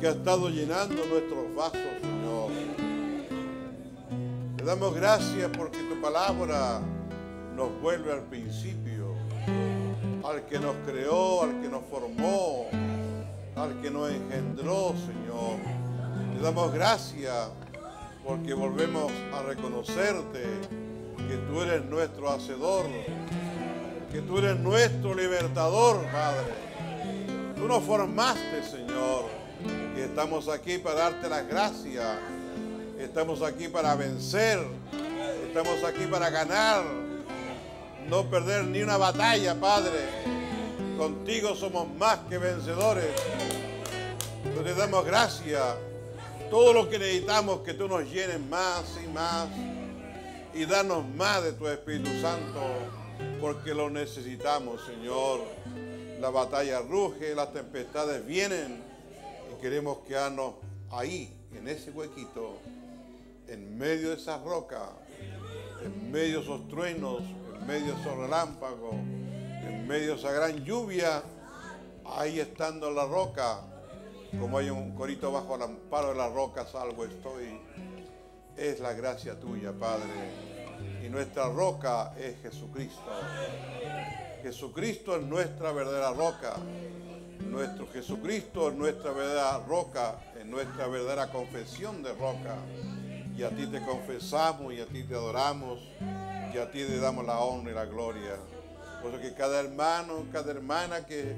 porque ha estado llenando nuestros vasos, Señor. Te damos gracias porque tu palabra nos vuelve al principio, al que nos creó, al que nos formó, al que nos engendró, Señor. Te damos gracias porque volvemos a reconocerte que tú eres nuestro hacedor que tú eres nuestro libertador, Padre. Tú nos formaste, Señor, estamos aquí para darte las gracias. Estamos aquí para vencer. Estamos aquí para ganar. No perder ni una batalla, Padre. Contigo somos más que vencedores. te damos gracias. Todo lo que necesitamos, que tú nos llenes más y más y danos más de tu Espíritu Santo porque lo necesitamos, Señor. La batalla ruge, las tempestades vienen queremos quedarnos ahí, en ese huequito, en medio de esa roca, en medio de esos truenos, en medio de esos relámpagos, en medio de esa gran lluvia, ahí estando en la roca, como hay un corito bajo el amparo de la roca, salvo estoy. es la gracia tuya, Padre. Y nuestra roca es Jesucristo. Jesucristo es nuestra verdadera roca. Nuestro Jesucristo es nuestra verdadera roca, es nuestra verdadera confesión de roca. Y a ti te confesamos y a ti te adoramos y a ti te damos la honra y la gloria. Por eso que cada hermano, cada hermana que,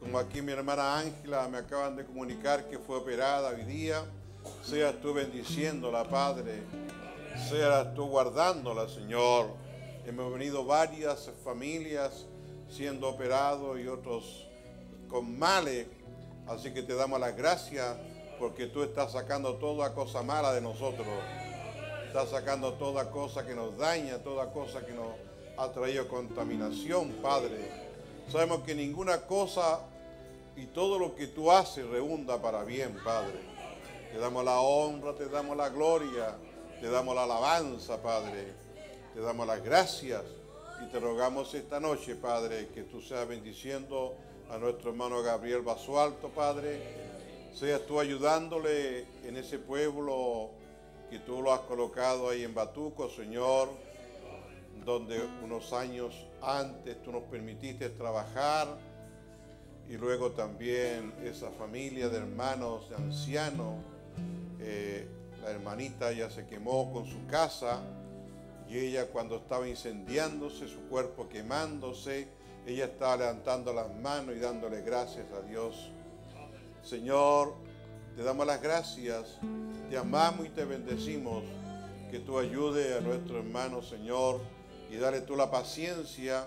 como aquí mi hermana Ángela me acaban de comunicar que fue operada hoy día, seas tú bendiciéndola, Padre. Seas tú guardándola, Señor. Hemos venido varias familias siendo operados y otros con males. Así que te damos las gracias porque tú estás sacando toda cosa mala de nosotros. Estás sacando toda cosa que nos daña, toda cosa que nos ha traído contaminación, Padre. Sabemos que ninguna cosa y todo lo que tú haces reunda para bien, Padre. Te damos la honra, te damos la gloria, te damos la alabanza, Padre. Te damos las gracias y te rogamos esta noche, Padre, que tú seas bendiciendo a nuestro hermano Gabriel Basualto, Padre. Seas tú ayudándole en ese pueblo que tú lo has colocado ahí en Batuco, Señor, donde unos años antes tú nos permitiste trabajar y luego también esa familia de hermanos, de ancianos, eh, la hermanita ya se quemó con su casa y ella cuando estaba incendiándose, su cuerpo quemándose, ella estaba levantando las manos y dándole gracias a Dios. Señor, te damos las gracias, te amamos y te bendecimos, que tú ayudes a nuestro hermano, Señor, y dale tú la paciencia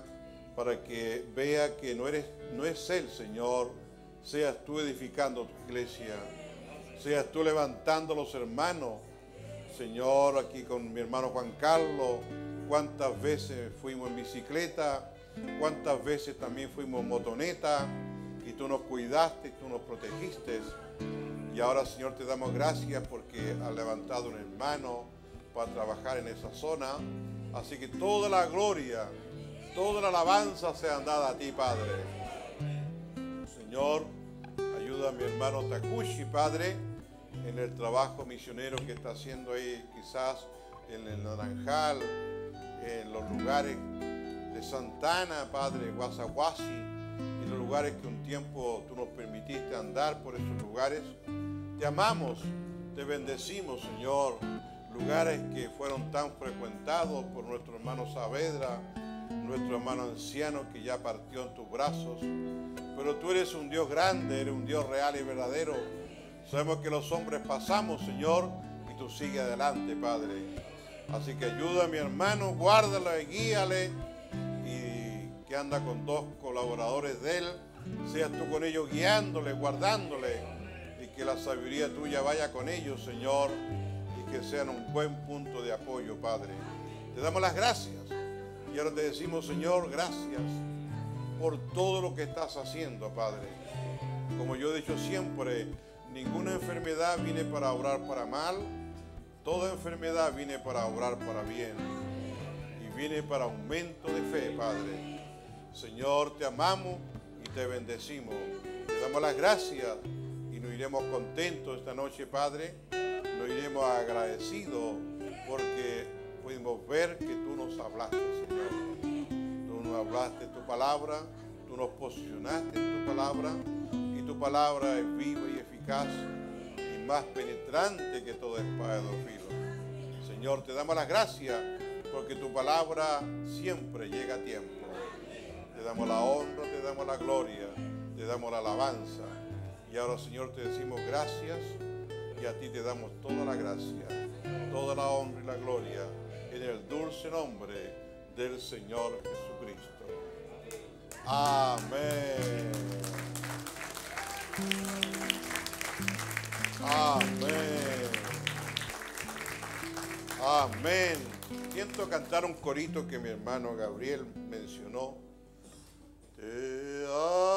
para que vea que no, eres, no es Él, Señor, seas tú edificando tu iglesia seas tú levantando los hermanos. Señor, aquí con mi hermano Juan Carlos, cuántas veces fuimos en bicicleta, cuántas veces también fuimos en motoneta, y tú nos cuidaste, tú nos protegiste. Y ahora, Señor, te damos gracias porque has levantado un hermano para trabajar en esa zona. Así que toda la gloria, toda la alabanza sean dada a ti, Padre. Señor, ayuda a mi hermano Takushi, Padre, en el trabajo misionero que está haciendo ahí, quizás en el Naranjal, en los lugares de Santana, Padre, Guasaguasi, en los lugares que un tiempo tú nos permitiste andar por esos lugares. Te amamos, te bendecimos, Señor. Lugares que fueron tan frecuentados por nuestro hermano Saavedra, nuestro hermano anciano que ya partió en tus brazos. Pero tú eres un Dios grande, eres un Dios real y verdadero. Sabemos que los hombres pasamos, Señor, y tú sigues adelante, Padre. Así que ayuda a mi hermano, guárdalo y guíale. Que anda con dos colaboradores de él. Seas tú con ellos guiándole, guardándole. Y que la sabiduría tuya vaya con ellos, Señor. Y que sean un buen punto de apoyo, Padre. Te damos las gracias. Y ahora te decimos, Señor, gracias por todo lo que estás haciendo, Padre. Como yo he dicho siempre, ninguna enfermedad viene para obrar para mal, toda enfermedad viene para obrar para bien y viene para aumento de fe, Padre. Señor, te amamos y te bendecimos. Te damos las gracias y nos iremos contentos esta noche, Padre. Nos iremos agradecidos porque pudimos ver que tú nos hablaste, Señor hablaste tu palabra, tú nos posicionaste en tu palabra y tu palabra es viva y eficaz y más penetrante que toda espada de. Señor, te damos las gracias porque tu palabra siempre llega a tiempo. Te damos la honra, te damos la gloria, te damos la alabanza. Y ahora, Señor, te decimos gracias y a ti te damos toda la gracia, toda la honra y la gloria en el dulce nombre del Señor Jesucristo. Amén. Amén. Amén. Siento cantar un corito que mi hermano Gabriel mencionó. Te ah.